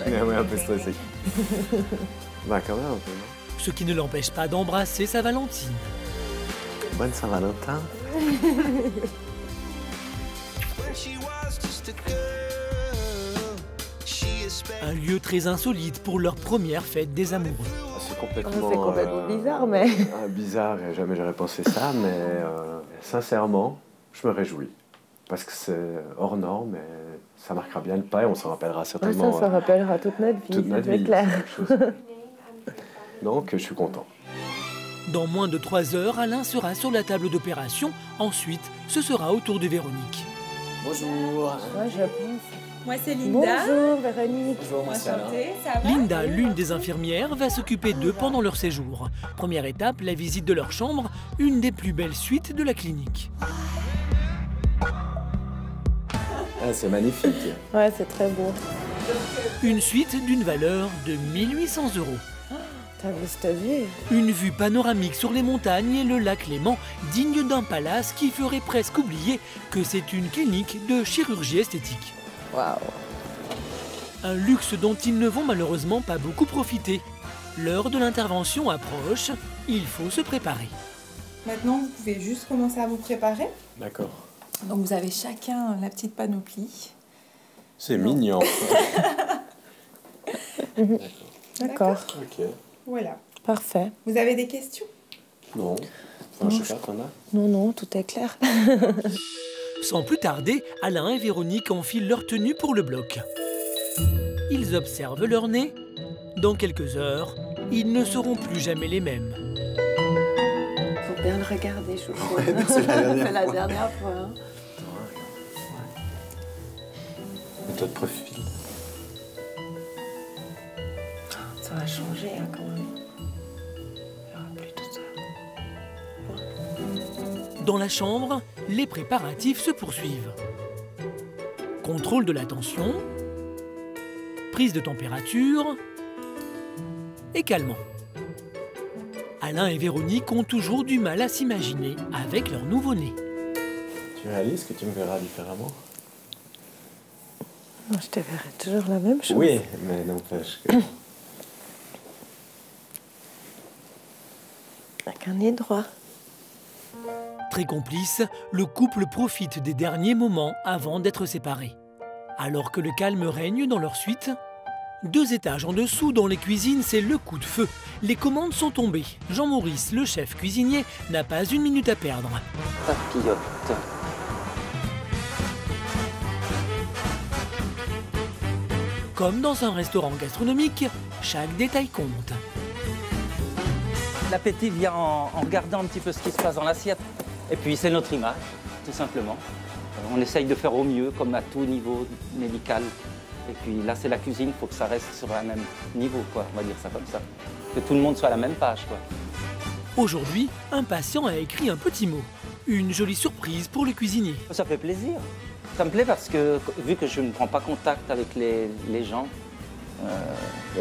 Ouais, ouais, un peu stressé. bah quand même un peu, non? Ce qui ne l'empêche pas d'embrasser sa Valentine. Bonne Saint-Valentin. Un lieu très insolite pour leur première fête des amoureux. C'est complètement, euh, bizarre, mais. ah, bizarre, jamais j'aurais pensé ça, mais euh, sincèrement, je me réjouis. Parce que c'est hors norme, et ça marquera bien le pas et on s'en rappellera Ouais, certainement ça, ça euh, rappellera toute notre vie, toute notre c'est vie. clair. chose. Donc je suis content. Dans moins de trois heures, Alain sera sur la table d'opération. Ensuite, ce sera au tour de Véronique. Bonjour. Ouais, je pense. Moi, c'est Linda. Bonjour, Véronique. Bonjour, moi c'est Alain. Enchantée, ça va Linda, l'une des infirmières, va s'occuper d'eux pendant leur séjour. Première étape, la visite de leur chambre, une des plus belles suites de la clinique. Ah, c'est magnifique. Ouais, c'est très beau. Une suite d'une valeur de 1800 euros. T'as vu cette vue Une vue panoramique sur les montagnes et le lac Léman, digne d'un palace qui ferait presque oublier que c'est une clinique de chirurgie esthétique. Waouh. Un luxe dont ils ne vont malheureusement pas beaucoup profiter. L'heure de l'intervention approche, il faut se préparer. Maintenant, vous pouvez juste commencer à vous préparer. D'accord. Donc, vous avez chacun la petite panoplie. C'est mignon. D'accord. ok. Voilà. Parfait. Vous avez des questions? Non. Enfin, je sais pas, t'en as? Non, non, tout est clair. Sans plus tarder, Alain et Véronique enfilent leur tenue pour le bloc. Ils observent leur nez. Dans quelques heures, ils ne seront plus jamais les mêmes. Faut bien le regarder, je vous Ouais, c'est la dernière la fois. dernière fois. hein. Profil. Hein, quand même. Il y aura plus tout ça. Dans la chambre, les préparatifs se poursuivent. Contrôle de la tension, prise de température et calmant. Alain et Véronique ont toujours du mal à s'imaginer avec leur nouveau-né. Tu réalises que tu me verras différemment Non, je te verrai toujours la même chose. Oui, mais n'empêche que... Très complice, le couple profite des derniers moments avant d'être séparés. Alors que le calme règne dans leur suite, deux étages en dessous dans les cuisines, c'est le coup de feu. Les commandes sont tombées. Jean-Maurice, le chef cuisinier, n'a pas une minute à perdre. Papillote. Comme dans un restaurant gastronomique, chaque détail compte. L'appétit vient en, en regardant un petit peu ce qui se passe dans l'assiette. Et puis c'est notre image, tout simplement. Euh, On essaye de faire au mieux, comme à tout niveau médical. Et puis là, c'est la cuisine, il faut que ça reste sur un même niveau, quoi. On va dire ça comme ça. Que tout le monde soit à la même page, quoi. Aujourd'hui, un patient a écrit un petit mot. Une jolie surprise pour le cuisinier. Ça fait plaisir. Ça me plaît parce que, vu que je ne prends pas contact avec les, les gens, euh,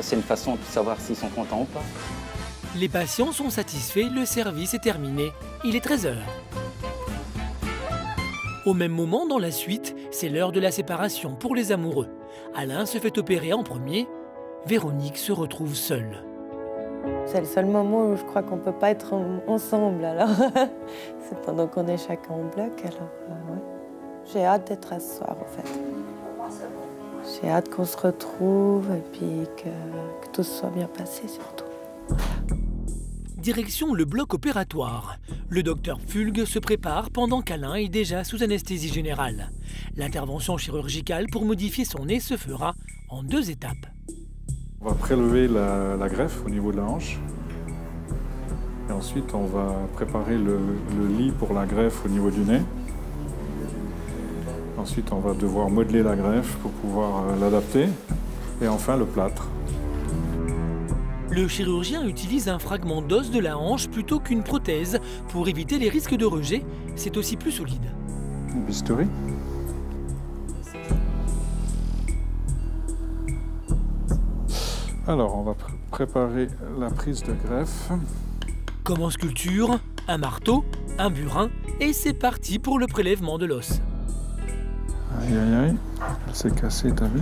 c'est une façon de savoir s'ils sont contents ou pas. Les patients sont satisfaits, le service est terminé. Il est 13h. Au même moment, dans la suite, c'est l'heure de la séparation pour les amoureux. Alain se fait opérer en premier. Véronique se retrouve seule. C'est le seul moment où je crois qu'on peut pas être en- ensemble. Alors, c'est pendant qu'on est chacun en bloc. Alors, euh, ouais. J'ai hâte d'être à ce soir, en fait. J'ai hâte qu'on se retrouve et que, que tout soit bien passé, surtout. Direction le bloc opératoire. Le docteur Fulgue se prépare pendant qu'Alain est déjà sous anesthésie générale. L'intervention chirurgicale pour modifier son nez se fera en deux étapes. On va prélever la, greffe au niveau de la hanche. Et ensuite, on va préparer le, le lit pour la greffe au niveau du nez. Ensuite, on va devoir modeler la greffe pour pouvoir euh, l'adapter. Et enfin, le plâtre. Le chirurgien utilise un fragment d'os de la hanche plutôt qu'une prothèse pour éviter les risques de rejet. C'est aussi plus solide. Une bistouri. Alors, on va pr- préparer la prise de greffe. Comme en sculpture, un marteau, un burin, et c'est parti pour le prélèvement de l'os. Aïe aïe aïe, elle s'est cassée, t'as vu?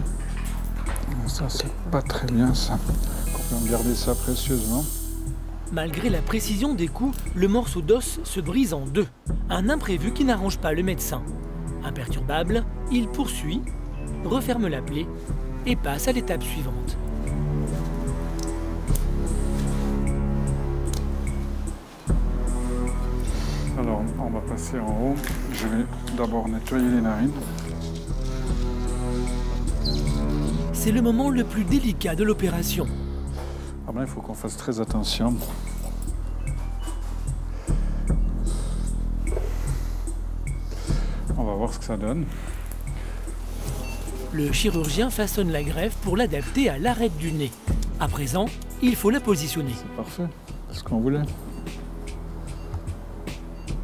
Ça, c'est pas très bien ça. On va garder ça précieusement. Malgré la précision des coups, le morceau d'os se brise en deux. Un imprévu qui n'arrange pas le médecin. Imperturbable, il poursuit, referme la plaie et passe à l'étape suivante. Alors, on va passer en haut. Je vais d'abord nettoyer les narines. C'est le moment le plus délicat de l'opération. Ah ben, il faut qu'on fasse très attention. On va voir ce que ça donne. Le chirurgien façonne la greffe pour l'adapter à l'arête du nez. À présent, il faut la positionner. Parfait, c'est ce qu'on voulait.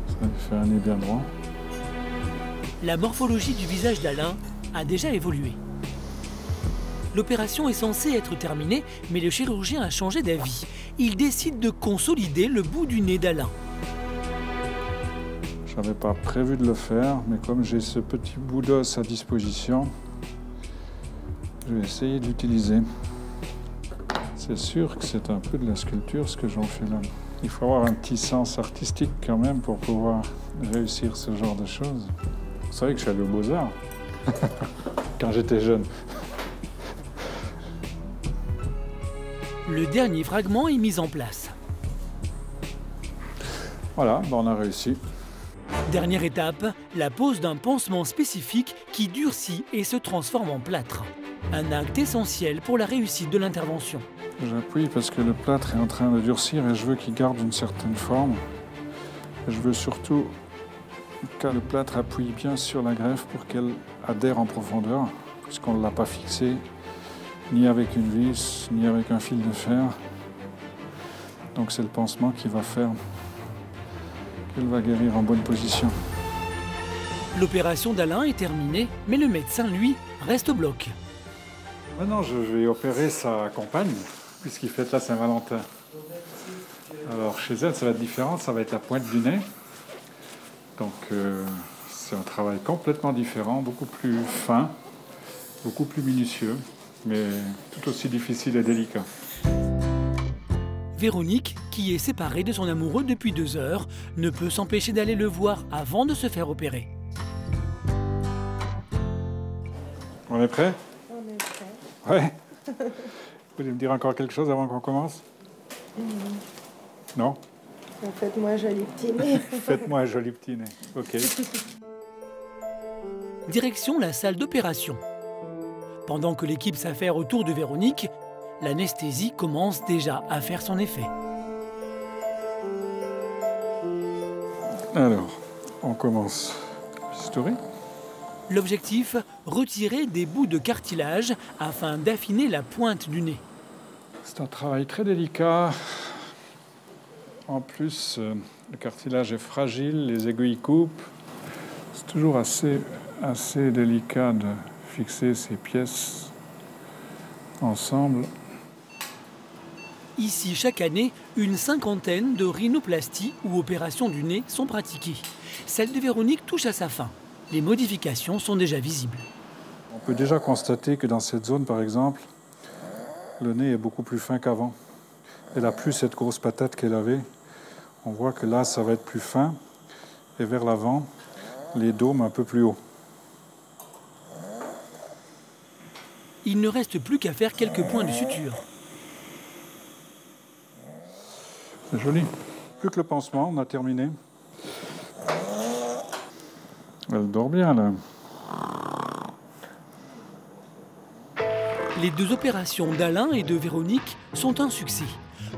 Ça lui fait un nez bien droit. La morphologie du visage d'Alain a déjà évolué. L'opération est censée être terminée, mais le chirurgien a changé d'avis. Il décide de consolider le bout du nez d'Alain. Je n'avais pas prévu de le faire, mais comme j'ai ce petit bout d'os à disposition, je vais essayer de l'utiliser. C'est sûr que c'est un peu de la sculpture ce que j'en fais là. Il faut avoir un petit sens artistique quand même pour pouvoir réussir ce genre de choses. Vous savez que je suis allé aux Beaux-Arts quand j'étais jeune. Le dernier fragment est mis en place. Voilà, ben, on a réussi. Dernière étape, la pose d'un pansement spécifique qui durcit et se transforme en plâtre. Un acte essentiel pour la réussite de l'intervention. J'appuie parce que le plâtre est en train de durcir et je veux qu'il garde une certaine forme. je veux surtout que le plâtre appuie bien sur la greffe pour qu'elle adhère en profondeur, puisqu'on ne l'a pas fixée ni avec une vis, ni avec un fil de fer. Donc c'est le pansement qui va faire qu'elle va guérir en bonne position. L'opération d'Alain est terminée, mais le médecin, lui, reste au bloc. Maintenant, je vais opérer sa compagne, puisqu'il fête la Saint-Valentin. Alors, chez elle, ça va être différent, ça va être la pointe du nez. Donc, euh, c'est un travail complètement différent, beaucoup plus fin, beaucoup plus minutieux, mais tout aussi difficile et délicat. Véronique, qui est séparée de son amoureux depuis deux heures, ne peut s'empêcher d'aller le voir avant de se faire opérer. On est prêt? On est prêt. Ouais. Vous voulez me dire encore quelque chose avant qu'on commence? Non? Faites-moi un joli petit nez. Faites-moi un joli petit nez. Ok. Direction la salle d'opération. Pendant que l'équipe s'affaire autour de Véronique, l'anesthésie commence déjà à faire son effet. Alors, on commence. L'objectif, retirer des bouts de cartilage afin d'affiner la pointe du nez. C'est un travail très délicat. En plus, euh, le cartilage est fragile, les aiguilles coupent. C'est toujours assez, assez délicat de fixer ces pièces ensemble. Ici, chaque année, une cinquantaine de rhinoplasties ou opérations du nez sont pratiquées. Celle de Véronique touche à sa fin. Les modifications sont déjà visibles. On peut déjà constater que dans cette zone, par exemple, le nez est beaucoup plus fin qu'avant. Elle n'a plus cette grosse patate qu'elle avait. On voit que là, ça va être plus fin. Et vers l'avant, les dômes un peu plus hauts. Il ne reste plus qu'à faire quelques points de suture. C'est joli. Plus que le pansement, on a terminé. Elle dort bien là. Les deux opérations d'Alain et de Véronique sont un succès.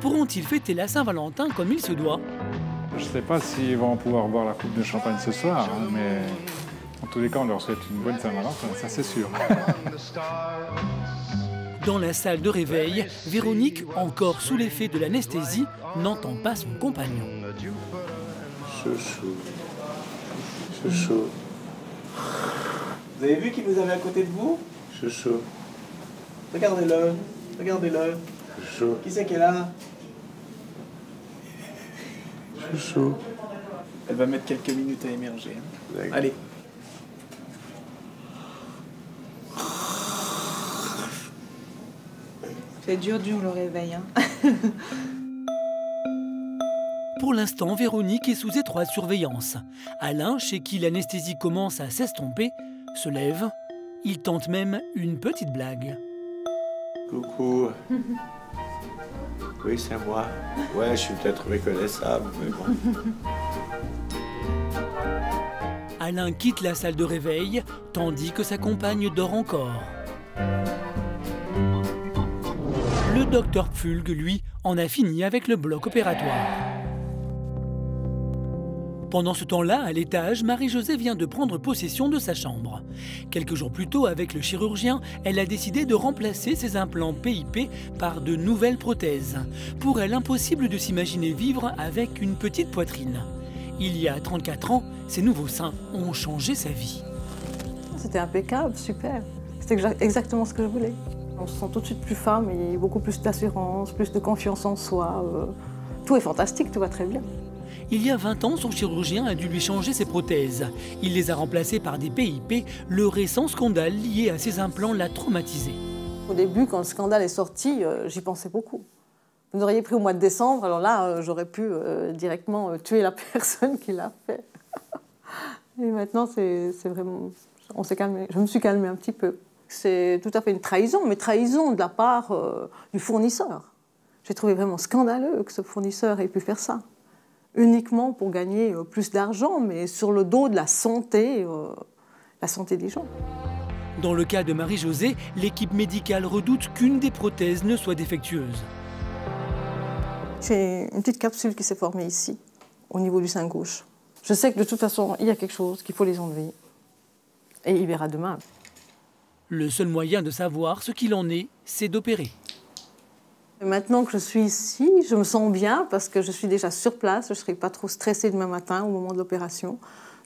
Pourront-ils fêter la Saint-Valentin comme il se doit? Je ne sais pas s'ils vont pouvoir boire la coupe de champagne ce soir, hein, mais en tous les cas, on leur souhaite une bonne Saint-Valentin, ça c'est sûr. Dans la salle de réveil, Véronique, encore sous l'effet de l'anesthésie, n'entend pas son compagnon. Chouchou. Chouchou. Vous avez vu qui vous avez à côté de vous? Chouchou. Regardez-le. Regardez-le. Chouchou. Qui c'est qui est là? Chouchou. Elle va mettre quelques minutes à émerger. hein. Allez. C'est dur, dur le réveil. Hein. Pour l'instant, Véronique est sous étroite surveillance. Alain, chez qui l'anesthésie commence à s'estomper, se lève. Il tente même une petite blague. Coucou. Oui, c'est moi. Ouais, je suis peut-être reconnaissable, mais bon. Alain quitte la salle de réveil, tandis que sa compagne dort encore. Le docteur Pfulg, lui, en a fini avec le bloc opératoire. Pendant ce temps-là, à l'étage, Marie-Josée vient de prendre possession de sa chambre. Quelques jours plus tôt, avec le chirurgien, elle a décidé de remplacer ses implants PIP par de nouvelles prothèses. Pour elle, impossible de s'imaginer vivre avec une petite poitrine. Il y a 34 ans, ces nouveaux seins ont changé sa vie. C'était impeccable, super. C'était exa- exactement ce que je voulais. On se sent tout de suite plus femme et beaucoup plus d'assurance, plus de confiance en soi. euh, Tout est fantastique, tout va très bien. Il y a 20 ans, son chirurgien a dû lui changer ses prothèses. Il les a remplacées par des PIP. Le récent scandale lié à ses implants l'a traumatisé. Au début, quand le scandale est sorti, euh, j'y pensais beaucoup. Vous auriez pris au mois de décembre, alors là, euh, j'aurais pu euh, directement tuer la personne qui l'a fait. Et maintenant, c'est c'est vraiment. On s'est calmé. Je me suis calmée un petit peu. C'est tout à fait une trahison, mais trahison de la part euh, du fournisseur. J'ai trouvé vraiment scandaleux que ce fournisseur ait pu faire ça. uniquement pour gagner euh, plus d'argent, mais sur le dos de la santé, euh, la santé des gens. Dans le cas de Marie-Josée, l'équipe médicale redoute qu'une des prothèses ne soit défectueuse. J'ai une petite capsule qui s'est formée ici, au niveau du sein gauche. Je sais que de toute façon, il y a quelque chose qu'il faut les enlever. Et il verra demain. Le seul moyen de savoir ce qu'il en est, c'est d'opérer. Maintenant que je suis ici, je me sens bien parce que je suis déjà sur place. Je ne serai pas trop stressée demain matin au moment de l'opération.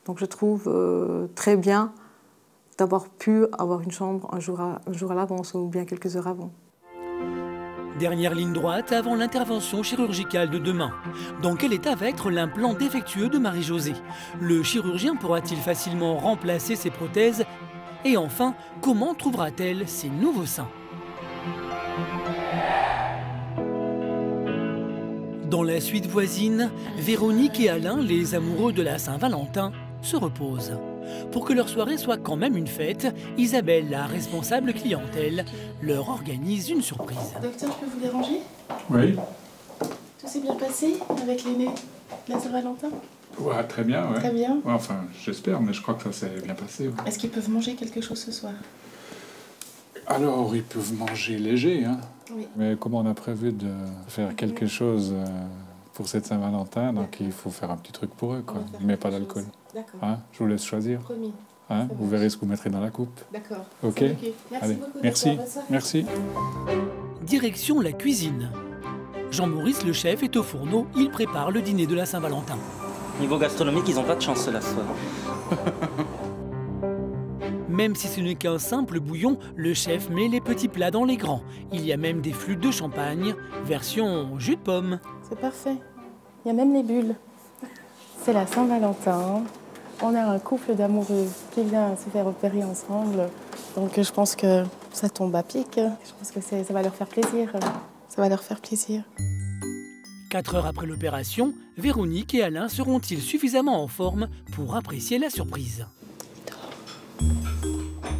Donc je trouve euh, très bien d'avoir pu avoir une chambre un jour à, un jour à l'avance ou bien quelques heures avant. Dernière ligne droite avant l'intervention chirurgicale de demain. Dans quel état va être l'implant défectueux de Marie-Josée? Le chirurgien pourra-t-il facilement remplacer ses prothèses Et enfin, comment trouvera-t-elle ses nouveaux seins Dans la suite voisine, Véronique et Alain, les amoureux de la Saint-Valentin, se reposent. Pour que leur soirée soit quand même une fête, Isabelle, la responsable clientèle, leur organise une surprise. Docteur, je peux vous déranger? Oui. Tout s'est bien passé avec l'aîné de la Saint-Valentin? Ouais, très bien, ouais. Très bien. Ouais, enfin, j'espère, mais je crois que ça s'est bien passé. ouais. Est-ce qu'ils peuvent manger quelque chose ce soir? Alors, ils peuvent manger léger, hein. Oui. Mais comme on a prévu de faire quelque chose euh, pour cette Saint-Valentin, donc il faut faire un petit truc pour eux, quoi. Mais pas d'alcool. D'accord. Hein je vous laisse choisir. Promis. Hein vous verrez ce que vous mettrez dans la coupe. D'accord. Ok. Merci Allez, beaucoup. Merci. Direction la cuisine. Jean-Maurice, le chef, est au fourneau. Il prépare le dîner de la Saint-Valentin. Niveau gastronomique, ils ont pas de chance ce soir. Même si ce n'est qu'un simple bouillon, le chef met les petits plats dans les grands. Il y a même des flûtes de champagne, version jus de pomme. C'est parfait. Il y a même les bulles. C'est la Saint-Valentin. On a un couple d'amoureux qui vient se faire opérer ensemble. Donc je pense que ça tombe à pic. Je pense que ça va leur faire plaisir. Ça va leur faire plaisir. Quatre heures après l'opération, Véronique et Alain seront-ils suffisamment en forme pour apprécier la surprise?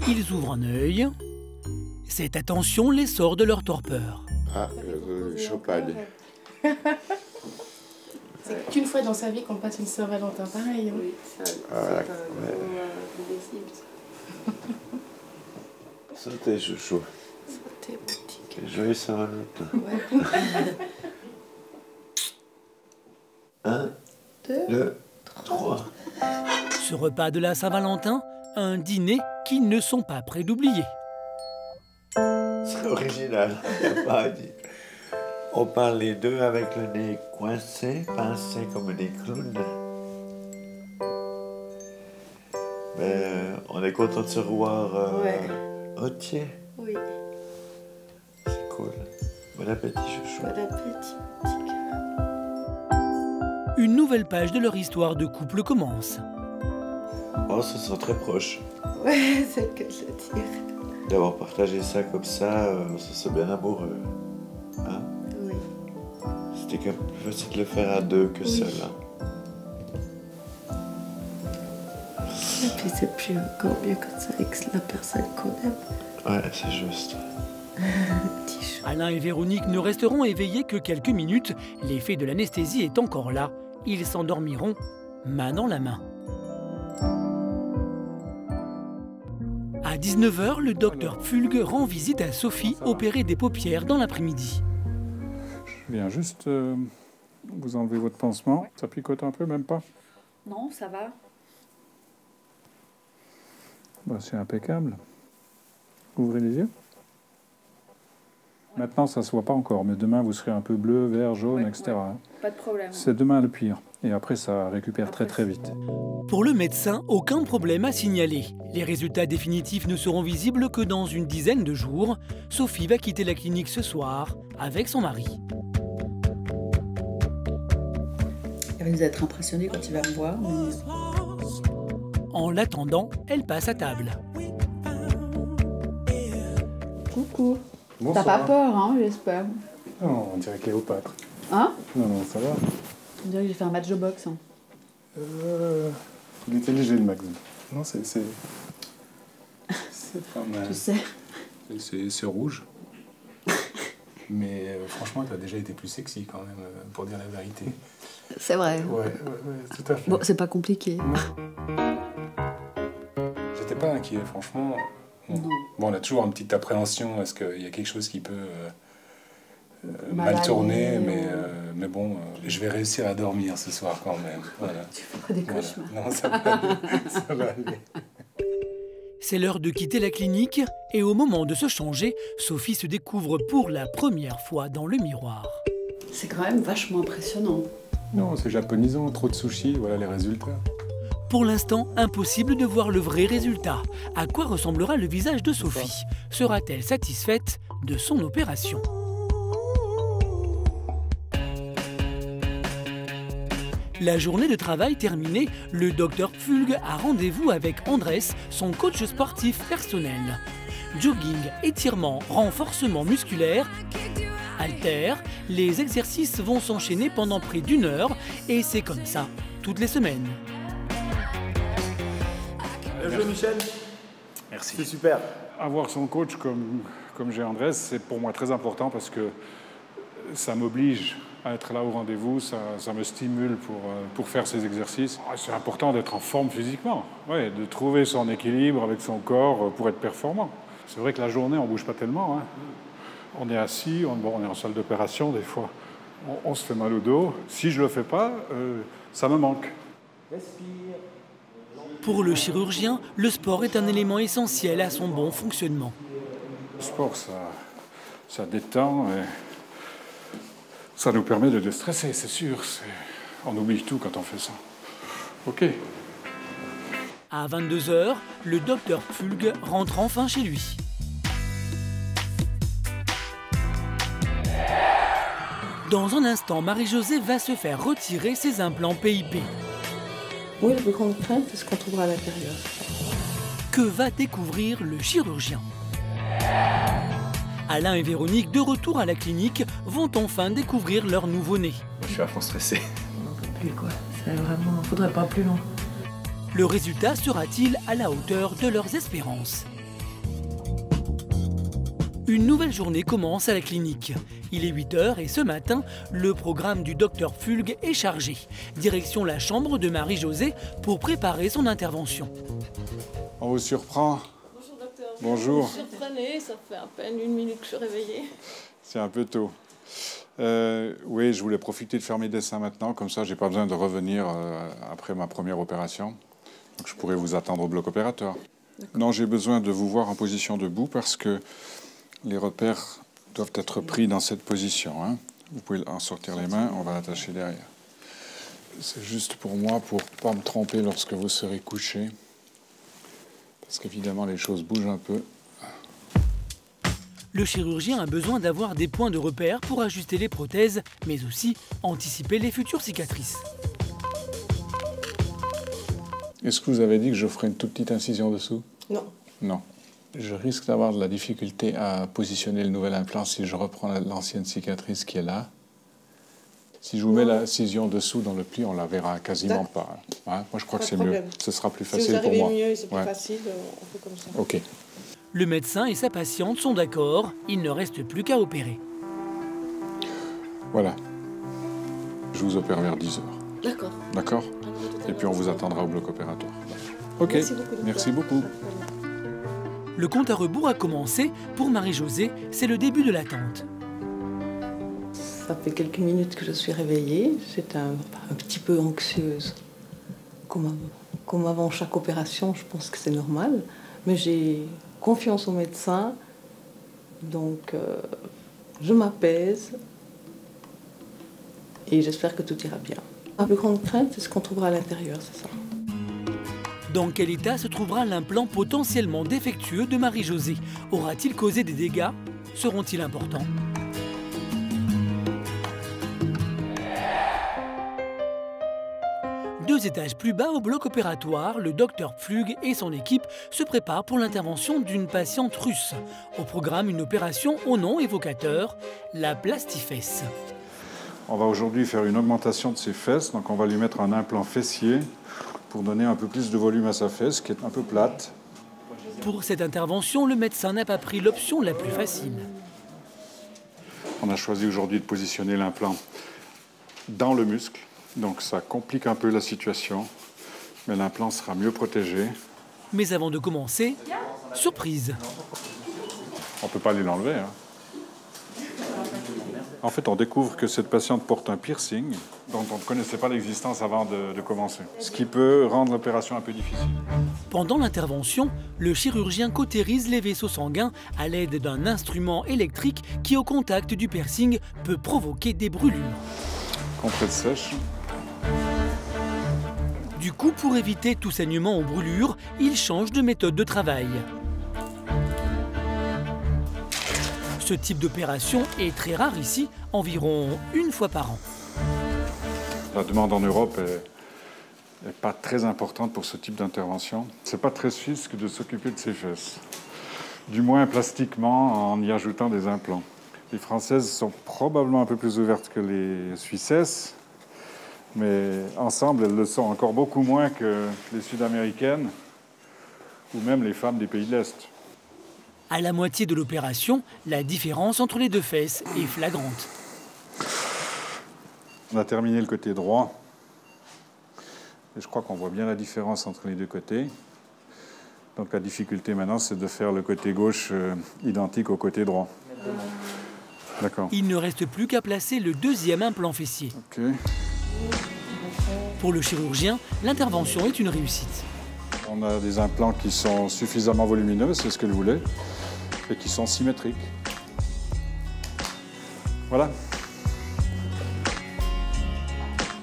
Ils ouvrent un œil. Cette attention les sort de leur torpeur. Ah, le champagne. C'est qu'une fois dans sa vie qu'on passe une Saint-Valentin pareil. hein. Ah, d'accord, ouais. Santé, chouchou. Quel joyeux Saint-Valentin. Un, deux, trois. Ce repas de la Saint-Valentin, un dîner qu'ils ne sont pas prêts d'oublier. C'est original. On parle les deux avec le nez coincé, pincé comme des clowns. Mais euh, on est content de se revoir euh, Ouais. entier. Oui. C'est cool. Bon appétit, chouchou. Bon appétit. Une nouvelle page de leur histoire de couple commence. On se sent très proche. Ouais, c'est le cas de le dire. D'avoir partagé ça comme ça, euh, on se sent bien amoureux. Hein? Oui. C'était quand même plus facile de le faire à deux que Oui. seul. hein? Et puis c'est plus encore mieux quand c'est avec la personne qu'on aime. Ouais, c'est juste. Alain et Véronique ne resteront éveillés que quelques minutes. L'effet de l'anesthésie est encore là. Ils s'endormiront main dans la main. À 19h, le docteur Pfulg rend visite à Sophie, opérée des paupières dans l'après-midi. Je viens juste euh, vous enlever votre pansement. Ça picote un peu, même pas? Non, ça va. Bah, C'est impeccable. Ouvrez les yeux. Maintenant, ça se voit pas encore, mais demain, vous serez un peu bleu, vert, jaune, etc. Pas de problème. C'est demain le pire. Et après, ça récupère très très vite. Pour le médecin, aucun problème à signaler. Les résultats définitifs ne seront visibles que dans une dizaine de jours. Sophie va quitter la clinique ce soir avec son mari. Il va nous être impressionné quand il va me voir. mais- En l'attendant, elle passe à table. Coucou. Bonsoir. T'as pas peur, hein, j'espère. Non, on dirait Cléopâtre. Hein Non, non, ça va. On dirait que j'ai fait un match de boxe. hein. Euh, il était léger le Max. Non, c'est. C'est pas mal. Tu sais. C'est c'est rouge. Mais euh, franchement, tu as déjà été plus sexy quand même, euh, pour dire la vérité. C'est vrai. Ouais, ouais, ouais, tout à fait. Bon, c'est pas compliqué. J'étais pas inquiet, franchement. Bon, Bon, on a toujours une petite appréhension. Est-ce qu'il y a quelque chose qui peut euh, euh, Mal mal tourner aller, mais, ou- euh, mais bon, euh, je vais réussir à dormir ce soir quand même. Voilà. Tu feras des cauchemars. Non, ça va aller. ça va aller. C'est l'heure de quitter la clinique et au moment de se changer, Sophie se découvre pour la première fois dans le miroir. C'est quand même vachement impressionnant. Non, c'est japonisant, trop de sushis, voilà les résultats. Pour l'instant, impossible de voir le vrai résultat. À quoi ressemblera le visage de Sophie? Sera-t-elle satisfaite de son opération? La journée de travail terminée, le docteur Fulg a rendez-vous avec Andrés, son coach sportif personnel. Jogging, étirement, renforcement musculaire, halter, les exercices vont s'enchaîner pendant près d'une heure et c'est comme ça toutes les semaines. Bien joué, Michel. Merci. C'est super. Avoir son coach comme, comme j'ai Andrés, c'est pour moi très important parce que ça m'oblige à être là au rendez-vous, ça, ça me stimule pour, euh, pour faire ces exercices. Ah, C'est important d'être en forme physiquement, ouais, de trouver son équilibre avec son corps euh, pour être performant. C'est vrai que la journée, on ne bouge pas tellement. hein. On est assis, on, bon, on est en salle d'opération des fois. On, on se fait mal au dos. Si je ne le fais pas, euh, ça me manque. Pour le chirurgien, le sport est un élément essentiel à son bon fonctionnement. Le sport, ça, ça détend et ça nous permet de déstresser, c'est sûr. On oublie tout quand on fait ça. Ok. À 22h, le docteur Fulg rentre enfin chez lui. Dans un instant, Marie-Josée va se faire retirer ses implants PIP. Oui, la plus grande crainte, c'est ce qu'on trouvera à l'intérieur. Que va découvrir le chirurgien? Alain et Véronique, de retour à la clinique, vont enfin découvrir leur nouveau-né. Je suis à fond stressé. Plus quoi, c'est vraiment. Faudrait pas plus long. Le résultat sera-t-il à la hauteur de leurs espérances? Une nouvelle journée commence à la clinique. Il est 8 heures et ce matin, le programme du docteur Fulg est chargé. Direction la chambre de Marie-Josée pour préparer son intervention. On vous surprend Bonjour docteur. Bonjour. Vous surprenez, ça fait à peine une minute que je suis réveillée. C'est un peu tôt. Euh, oui, je voulais profiter de faire mes dessins maintenant, comme ça, j'ai pas besoin de revenir euh, après ma première opération. Donc, je pourrais vous attendre au bloc opérateur. Non, j'ai besoin de vous voir en position debout parce que les repères doivent être pris dans cette position. hein. Vous pouvez en sortir les mains, on va l'attacher derrière. C'est juste pour moi, pour pas me tromper lorsque vous serez couché. Parce qu'évidemment, les choses bougent un peu. Le chirurgien a besoin d'avoir des points de repère pour ajuster les prothèses, mais aussi anticiper les futures cicatrices. Est-ce que vous avez dit que je ferai une toute petite incision dessous? Non. Non. Je risque d'avoir de la difficulté à positionner le nouvel implant si je reprends la- l'ancienne cicatrice qui est là. Si je vous mets l'incision dessous dans le pli, on la verra quasiment pas. hein. Moi, je crois Pas que c'est mieux. Ce sera plus Si facile vous pour moi. mieux et c'est plus Ouais. facile, euh, on fait comme ça. Ok. Le médecin et sa patiente sont d'accord, il ne reste plus qu'à opérer. Voilà. Je vous opère vers 10 heures. D'accord. D'accord? Et puis on vous attendra au bloc opératoire. Ok. Merci beaucoup. Merci beaucoup. Le compte à rebours a commencé. Pour Marie-Josée, c'est le début de l'attente. Ça fait quelques minutes que je suis réveillée. J'étais un, petit peu anxieuse. Comme avant chaque opération, je pense que c'est normal. Mais j'ai confiance au médecin. Donc, euh, je m'apaise. Et j'espère que tout ira bien. Ma plus grande crainte, c'est ce qu'on trouvera à l'intérieur, c'est ça. Dans quel état se trouvera l'implant potentiellement défectueux de Marie-Josée? Aura-t-il causé des dégâts? Seront-ils importants? Deux étages plus bas au bloc opératoire, le docteur Pflug et son équipe se préparent pour l'intervention d'une patiente russe. Au programme, une opération au nom évocateur, la plastifesse. On va aujourd'hui faire une augmentation de ses fesses, donc on va lui mettre un implant fessier pour donner un peu plus de volume à sa fesse, qui est un peu plate. Pour cette intervention, le médecin n'a pas pris l'option la plus facile. On a choisi aujourd'hui de positionner l'implant dans le muscle, Donc ça complique un peu la situation, mais l'implant sera mieux protégé. Mais avant de commencer, surprise. On ne peut pas aller l'enlever. Hein. En fait, on découvre que cette patiente porte un piercing dont on ne connaissait pas l'existence avant de, de, commencer, ce qui peut rendre l'opération un peu difficile. Pendant l'intervention, le chirurgien cautérise les vaisseaux sanguins à l'aide d'un instrument électrique qui, au contact du piercing, peut provoquer des brûlures. Compresse sèche. Du coup, pour éviter tout saignement ou brûlure, il change de méthode de travail. Ce type d'opération est très rare ici, environ une fois par an. La demande en Europe n'est pas très importante pour ce type d'intervention. C'est pas très suisse que de s'occuper de ses fesses. Du moins plastiquement en y ajoutant des implants. Les Françaises sont probablement un peu plus ouvertes que les Suissesses, mais ensemble, elles le sont encore beaucoup moins que les Sud-Américaines ou même les femmes des pays de l'Est. À la moitié de l'opération, la différence entre les deux fesses est flagrante. On a terminé le côté droit. Et je crois qu'on voit bien la différence entre les deux côtés. Donc la difficulté maintenant, c'est de faire le côté gauche euh, identique au côté droit. D'accord. Il ne reste plus qu'à placer le deuxième implant fessier. Pour le chirurgien, l'intervention est une réussite. On a des implants qui sont suffisamment volumineux, c'est ce qu'elle voulait, et qui sont symétriques. Voilà.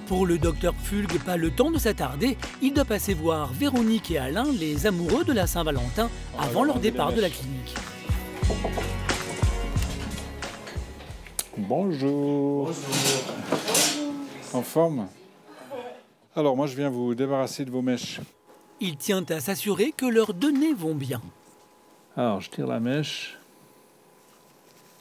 Pour le docteur Fulgue, pas le temps de s'attarder, il doit passer voir Véronique et Alain, les amoureux de la Saint-Valentin, avant leur départ de la clinique. Bonjour. En forme? Alors moi je viens vous débarrasser de vos mèches. Il tient à s'assurer que leurs nez vont bien. Alors je tire la mèche.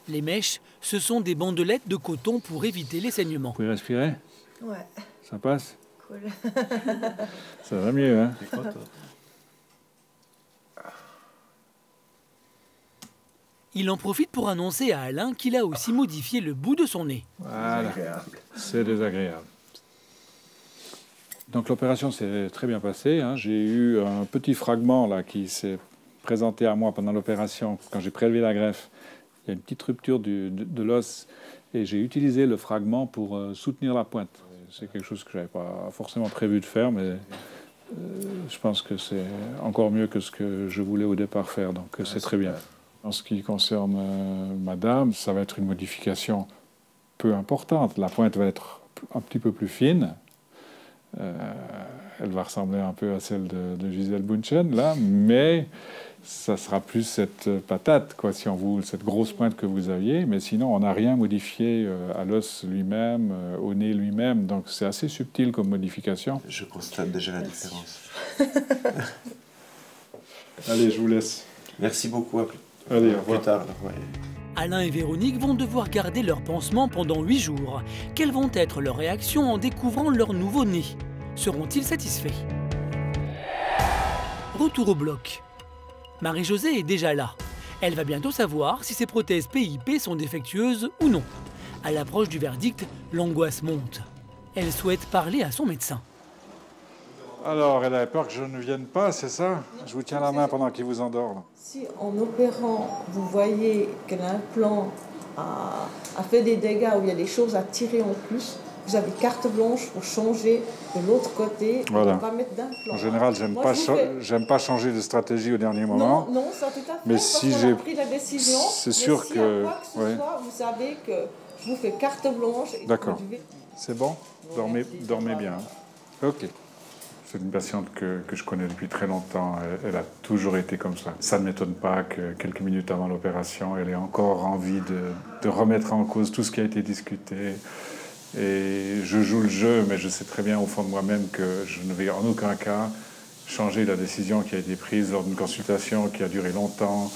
Les mèches, ce sont des bandelettes de coton pour éviter les saignements. Vous pouvez respirer Ouais. Ça passe? Cool. Ça va mieux, hein? Il en profite pour annoncer à Alain qu'il a aussi modifié le bout de son nez. Voilà. C'est désagréable. Donc l'opération s'est très bien passée. hein. J'ai eu un petit fragment là qui s'est présenté à moi pendant l'opération quand j'ai prélevé la greffe. Il y a une petite rupture du- de, de l'os et j'ai utilisé le fragment pour euh, soutenir la pointe. C'est quelque chose que je n'avais pas forcément prévu de faire, mais euh, je pense que c'est encore mieux que ce que je voulais au départ faire. Donc euh, c'est très bien. En ce qui concerne euh, madame, ça va être une modification peu importante. La pointe va être un petit peu plus fine. Euh, elle va ressembler un peu à celle de, de Gisèle Bunchen, là, mais ça sera plus cette patate, quoi, si on vous, cette grosse pointe que vous aviez. Mais sinon, on n'a rien modifié euh, à l'os lui-même, euh, au nez lui-même. Donc c'est assez subtil comme modification. Je constate déjà la différence. Allez, je vous laisse. Merci beaucoup. À plus, Allez, au plus revoir. tard. ouais. Alain et Véronique vont devoir garder leur pansement pendant huit jours. Quelles vont être leurs réactions en découvrant leur nouveau nez? Seront-ils satisfaits? Retour au bloc. Marie-Josée est déjà là. Elle va bientôt savoir si ses prothèses PIP sont défectueuses ou non. À l'approche du verdict, l'angoisse monte. Elle souhaite parler à son médecin. Alors, elle avait peur que je ne vienne pas, c'est ça? Je vous tiens la main pendant qu'il vous endort. Si en opérant, vous voyez que l'implant a, a fait des dégâts où il y a des choses à tirer en plus, vous avez carte blanche pour changer de l'autre côté Voilà. mettre d'implant. En général, j'aime pas, j'aime pas changer de stratégie au dernier moment. Non, non, ça tout à fait. Mais si j'ai- pris la décision. c'est sûr si que- À quoi que ce ouais. soit, vous savez que je vous fais carte blanche. D'accord. vais- C'est bon Dormez, dormez bien. Ok. C'est une patiente que, que je connais depuis très longtemps. Elle, elle a toujours été comme ça. Ça ne m'étonne pas que quelques minutes avant l'opération, elle ait encore envie de, de remettre en cause tout ce qui a été discuté. Et je joue le jeu, mais je sais très bien au fond de moi-même que je ne vais en aucun cas changer la décision qui a été prise lors d'une consultation qui a duré longtemps.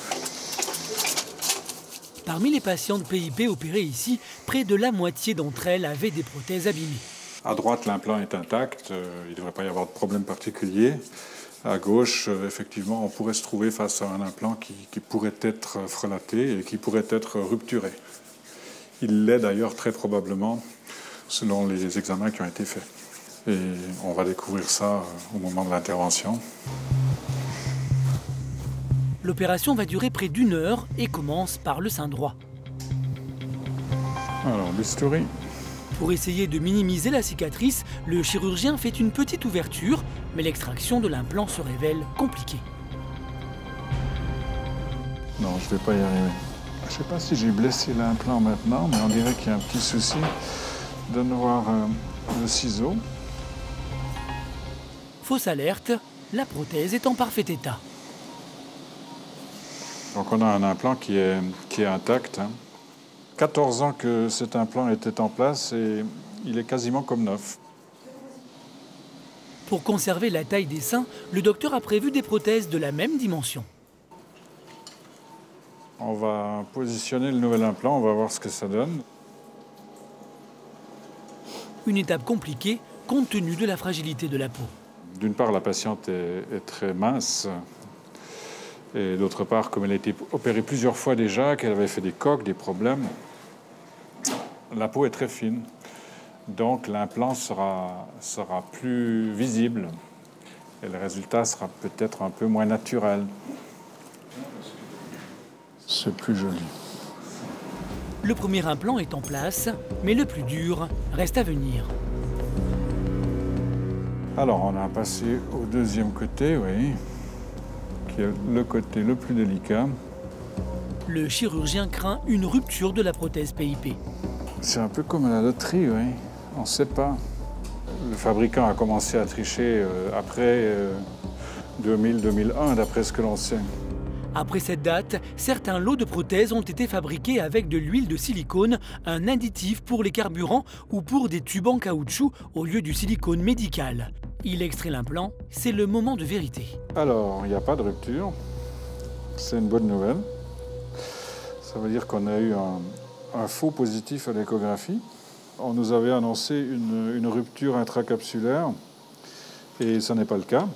Parmi les patientes PIP opérées ici, près de la moitié d'entre elles avaient des prothèses abîmées. À droite, l'implant est intact, euh, il ne devrait pas y avoir de problème particulier. À gauche, euh, effectivement, on pourrait se trouver face à un implant qui, qui pourrait être frelaté et qui pourrait être rupturé. Il l'est d'ailleurs très probablement selon les examens qui ont été faits. Et on va découvrir ça euh, au moment de l'intervention. L'opération va durer près d'une heure et commence par le sein droit. Alors, bistouri. Pour essayer de minimiser la cicatrice, le chirurgien fait une petite ouverture, mais l'extraction de l'implant se révèle compliquée. Non, je ne vais pas y arriver. Je ne sais pas si j'ai blessé l'implant maintenant, mais on dirait qu'il y a un petit souci. Donne voir euh, le ciseau. Fausse alerte, la prothèse est en parfait état. Donc on a un implant qui est, qui est intact. hein. 14 ans que cet implant était en place et il est quasiment comme neuf. Pour conserver la taille des seins, le docteur a prévu des prothèses de la même dimension. On va positionner le nouvel implant, on va voir ce que ça donne. Une étape compliquée compte tenu de la fragilité de la peau. D'une part, la patiente est, est très mince. Et d'autre part, comme elle a été opérée plusieurs fois déjà, qu'elle avait fait des coques, des problèmes, la peau est très fine. Donc l'implant sera, sera plus visible. Et le résultat sera peut-être un peu moins naturel. C'est plus joli. Le premier implant est en place, mais le plus dur reste à venir. Alors, on a passé au deuxième côté, oui, qui est le côté le plus délicat. Le chirurgien craint une rupture de la prothèse PIP. C'est un peu comme à la loterie, oui. On ne sait pas. Le fabricant a commencé à tricher euh, après 2000-2001, d'après ce que l'on sait. Après cette date, certains lots de prothèses ont été fabriqués avec de l'huile de silicone, un additif pour les carburants ou pour des tubes en caoutchouc au lieu du silicone médical. Il extrait l'implant, c'est le moment de vérité. Alors, il n'y a pas de rupture. C'est une bonne nouvelle. Ça veut dire qu'on a eu un, faux positif à l'échographie. On nous avait annoncé une rupture intracapsulaire et ce n'est pas le cas.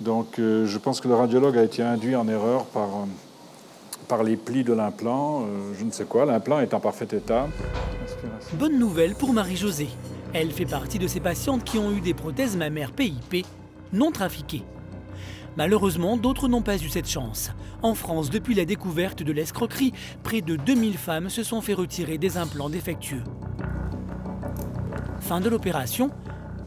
Donc euh, je pense que le radiologue a été induit en erreur par, euh, par les plis de l'implant, euh, je ne sais quoi. L'implant est en parfait état. Bonne nouvelle pour Marie-Josée. Elle fait partie de ces patientes qui ont eu des prothèses mammaires PIP non trafiquées. Malheureusement, d'autres n'ont pas eu cette chance. En France, depuis la découverte de l'escroquerie, près de 2000 femmes se sont fait retirer des implants défectueux. Fin de l'opération,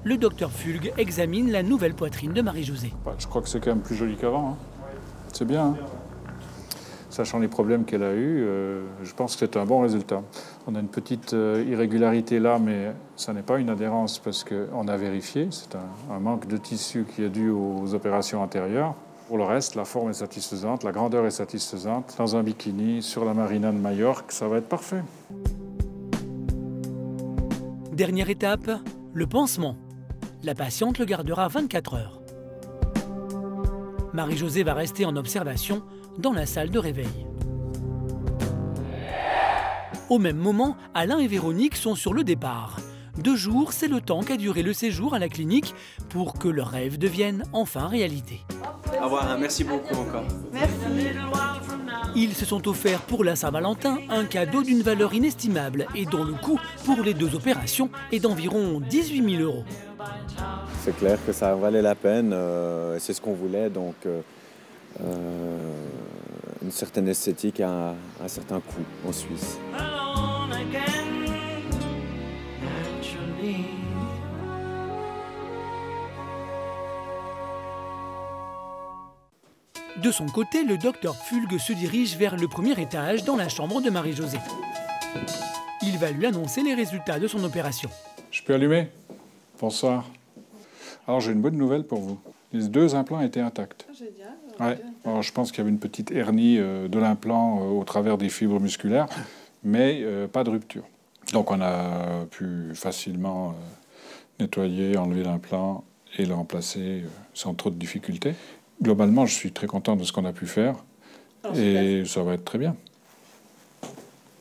le docteur Fulgue examine la nouvelle poitrine de Marie-Josée. Bah, je crois que c'est quand même plus joli qu'avant. hein. C'est bien. hein. Sachant les problèmes qu'elle a eus, euh, je pense que c'est un bon résultat. On a une petite euh, irrégularité là, mais ça n'est pas une adhérence parce qu'on a vérifié. C'est un, un manque de tissu qui est dû aux opérations antérieures. Pour le reste, la forme est satisfaisante, la grandeur est satisfaisante. Dans un bikini, sur la marina de Majorque, ça va être parfait. Dernière étape, le pansement. La patiente le gardera 24 heures. Marie-Josée va rester en observation dans la salle de réveil. Au même moment, Alain et Véronique sont sur le départ. Deux jours, c'est le temps qu'a duré le séjour à la clinique pour que leur rêve devienne enfin réalité. Au revoir, merci beaucoup encore. Ils se sont offerts pour la Saint-Valentin un cadeau d'une valeur inestimable et dont le coût pour les deux opérations est d'environ 18 000 euros. C'est clair que ça valait la peine, euh, c'est ce qu'on voulait, donc euh, euh, une certaine esthétique à un certain coût en Suisse. De son côté, le docteur Fulgue se dirige vers le premier étage dans la chambre de Marie-Josée. Il va lui annoncer les résultats de son opération. Je peux allumer? Bonsoir. Alors j'ai une bonne nouvelle pour vous. Les deux implants étaient intacts. Ouais. Alors, je pense qu'il y avait une petite hernie euh, de l'implant euh, au travers des fibres musculaires, mais euh, pas de rupture. Donc on a pu facilement euh, nettoyer, enlever l'implant et le remplacer euh, sans trop de difficultés. Globalement, je suis très content de ce qu'on a pu faire Alors, et ça va être très bien.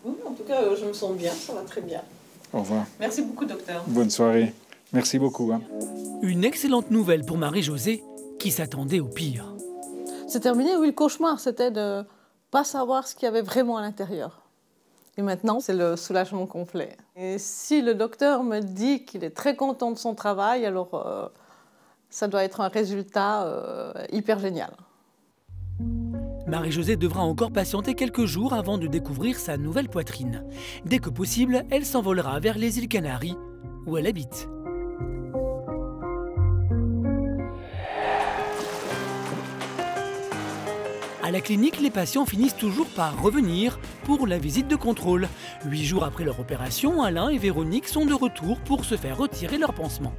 Oui, en tout cas, je me sens bien, ça va très bien. Au revoir. Merci beaucoup, docteur. Bonne soirée. Merci beaucoup. hein. Une excellente nouvelle pour Marie-Josée qui s'attendait au pire. C'est terminé, oui, le cauchemar, c'était de pas savoir ce qu'il y avait vraiment à l'intérieur. Et maintenant, c'est le soulagement complet. Et si le docteur me dit qu'il est très content de son travail, alors euh, ça doit être un résultat euh, hyper génial. Marie-Josée devra encore patienter quelques jours avant de découvrir sa nouvelle poitrine. Dès que possible, elle s'envolera vers les îles Canaries, où elle habite. À la clinique, les patients finissent toujours par revenir pour la visite de contrôle. Huit jours après leur opération, Alain et Véronique sont de retour pour se faire retirer leur pansement.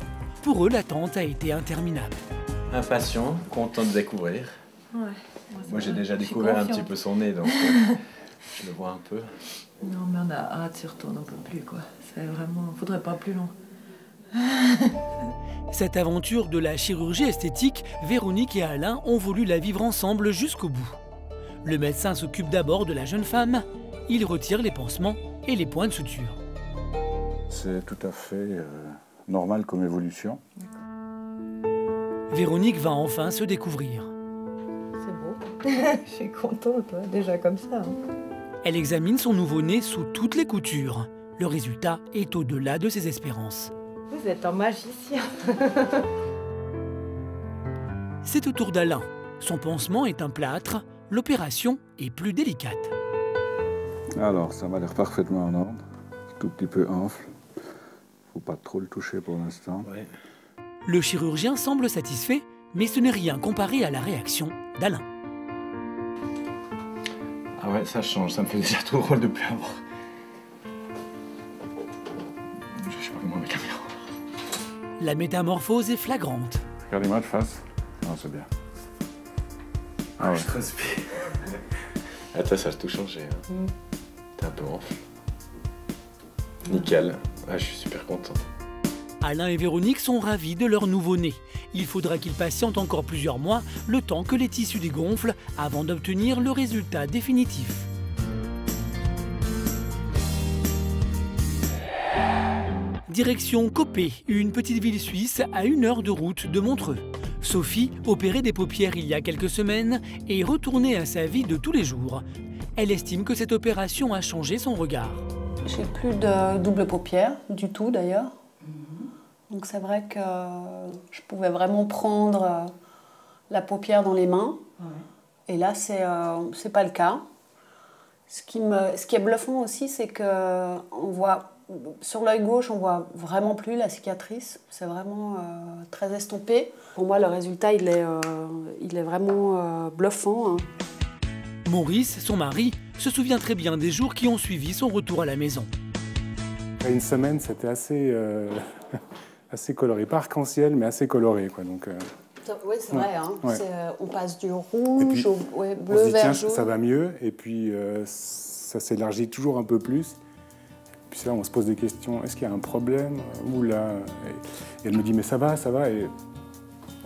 Pour eux, l'attente a été interminable. Impatient, content de découvrir. Ouais. Moi, j'ai déjà découvert un petit peu son nez, donc euh, je le vois un peu. Non, mais on a hâte, surtout, on n'en peut plus, quoi. C'est vraiment... Faudrait pas plus long. Cette aventure de la chirurgie esthétique, Véronique et Alain ont voulu la vivre ensemble jusqu'au bout. Le médecin s'occupe d'abord de la jeune femme, il retire les pansements et les points de suture. C'est tout à fait euh, normal comme évolution. Véronique va enfin se découvrir. C'est beau. Je suis contente, déjà comme ça. hein. Elle examine son nouveau-né sous toutes les coutures. Le résultat est au-delà de ses espérances. Vous êtes un magicien. C'est au tour d'Alain. Son pansement est un plâtre, l'opération est plus délicate. Alors, ça m'a l'air parfaitement en ordre. Tout petit peu enfle. Faut pas trop le toucher pour l'instant. Le chirurgien semble satisfait, mais ce n'est rien comparé à la réaction d'Alain. Ah ouais, ça change, ça me fait déjà tout drôle de plus avoir. Je sais pas comment la caméra. La métamorphose est flagrante. Regardez-moi de face. Non, c'est bien. Ah ouais. Je transpire. Attends, ça a tout changé. hein. T'es un peu enflé. Nickel. Ah, je suis super content. Alain et Véronique sont ravis de leur nouveau-né. Il faudra qu'ils patientent encore plusieurs mois, le temps que les tissus dégonflent, avant d'obtenir le résultat définitif. Direction Copé, une petite ville suisse à une heure de route de Montreux. Sophie, opérée des paupières il y a quelques semaines, est retournée à sa vie de tous les jours. Elle estime que cette opération a changé son regard. J'ai plus de double paupière du tout d'ailleurs. Donc c'est vrai que je pouvais vraiment prendre euh, la paupière dans les mains. Et là, c'est euh, c'est pas le cas. Ce qui, me, ce qui est bluffant aussi, c'est que on voit sur l'œil gauche, on voit vraiment plus la cicatrice. C'est vraiment euh, très estompé. Pour moi, le résultat, il est, euh, il est vraiment euh, bluffant. hein. Maurice, son mari, se souvient très bien des jours qui ont suivi son retour à la maison. Après une semaine, c'était assez, euh, assez coloré. Pas arc-en-ciel, mais assez coloré. Quoi. Donc, euh, Oui, c'est Ouais, vrai. hein. ouais. Euh, on passe du rouge puis, au ouais, on bleu, se dit, vert, tiens, jaune. ça va mieux. Et puis, euh, ça s'élargit toujours un peu plus. Puis là, on se pose des questions. Est-ce qu'il y a un problème? Ou là et, et elle me dit, mais ça va, ça va. Et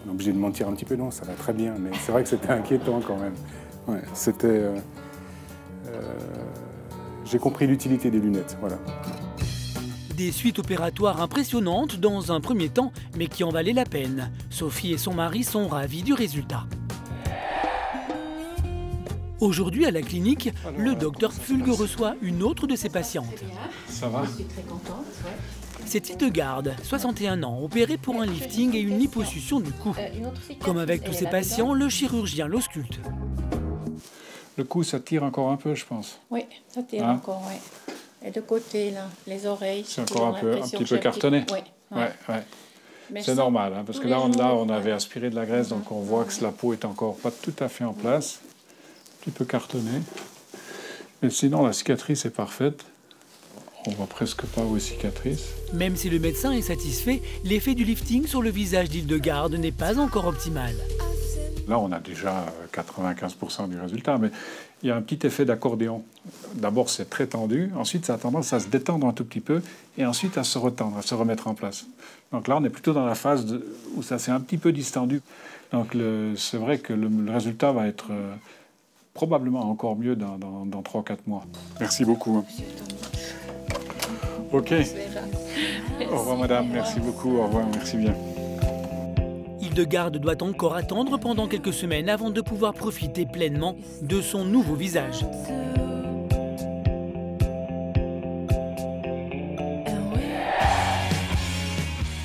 on est obligé de mentir un petit peu. Non, ça va très bien. Mais c'est vrai que c'était inquiétant quand même. Ouais, c'était... euh, euh, J'ai compris l'utilité des lunettes. Voilà. Des suites opératoires impressionnantes dans un premier temps, mais qui en valaient la peine. Sophie et son mari sont ravis du résultat. Aujourd'hui, à la clinique, le docteur Fulgue reçoit une autre de ses patientes. Ça va? Je suis très contente. ouais. C'est Hildegarde, 61 ans, opérée pour un lifting et une liposuction du cou. Euh, Comme avec tous ses patients, le chirurgien l'ausculte. Le cou, ça tire encore un peu, je pense. Oui, ça tire Hein? encore, oui. Et de côté, là, les oreilles. C'est encore un peu, un petit peu cartonné. Oui, Ouais, ouais. Mais C'est normal, hein, parce que là, on, là, on avait aspiré de la graisse, donc on voit que la peau est encore pas tout à fait en place, un petit peu cartonné. Mais sinon, la cicatrice est parfaite. On voit presque pas où est cicatrice. Même si le médecin est satisfait, l'effet du lifting sur le visage d'Hildegarde n'est pas encore optimal. Là, on a déjà euh, 95% du résultat, mais il y a un petit effet d'accordéon. D'abord, c'est très tendu, ensuite, ça a tendance à se détendre un tout petit peu, et ensuite à se retendre, à se remettre en place. Donc là, on est plutôt dans la phase de- où ça s'est un petit peu distendu. Donc le- c'est vrai que le, le résultat va être euh, probablement encore mieux dans, dans, dans 3-4 mois. Merci beaucoup. Ok. Au revoir, madame. Merci beaucoup. Au revoir. Merci bien. Hildegarde doit encore attendre pendant quelques semaines avant de pouvoir profiter pleinement de son nouveau visage.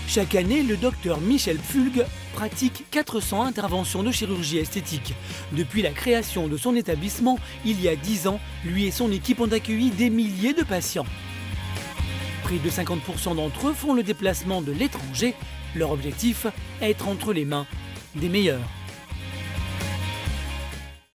Chaque année, le docteur Michel Pfulg pratique 400 interventions de chirurgie esthétique. Depuis la création de son établissement, il y a 10 ans, lui et son équipe ont accueilli des milliers de patients. Près de 50% d'entre eux font le déplacement de l'étranger. Leur objectif, être entre les mains des meilleurs.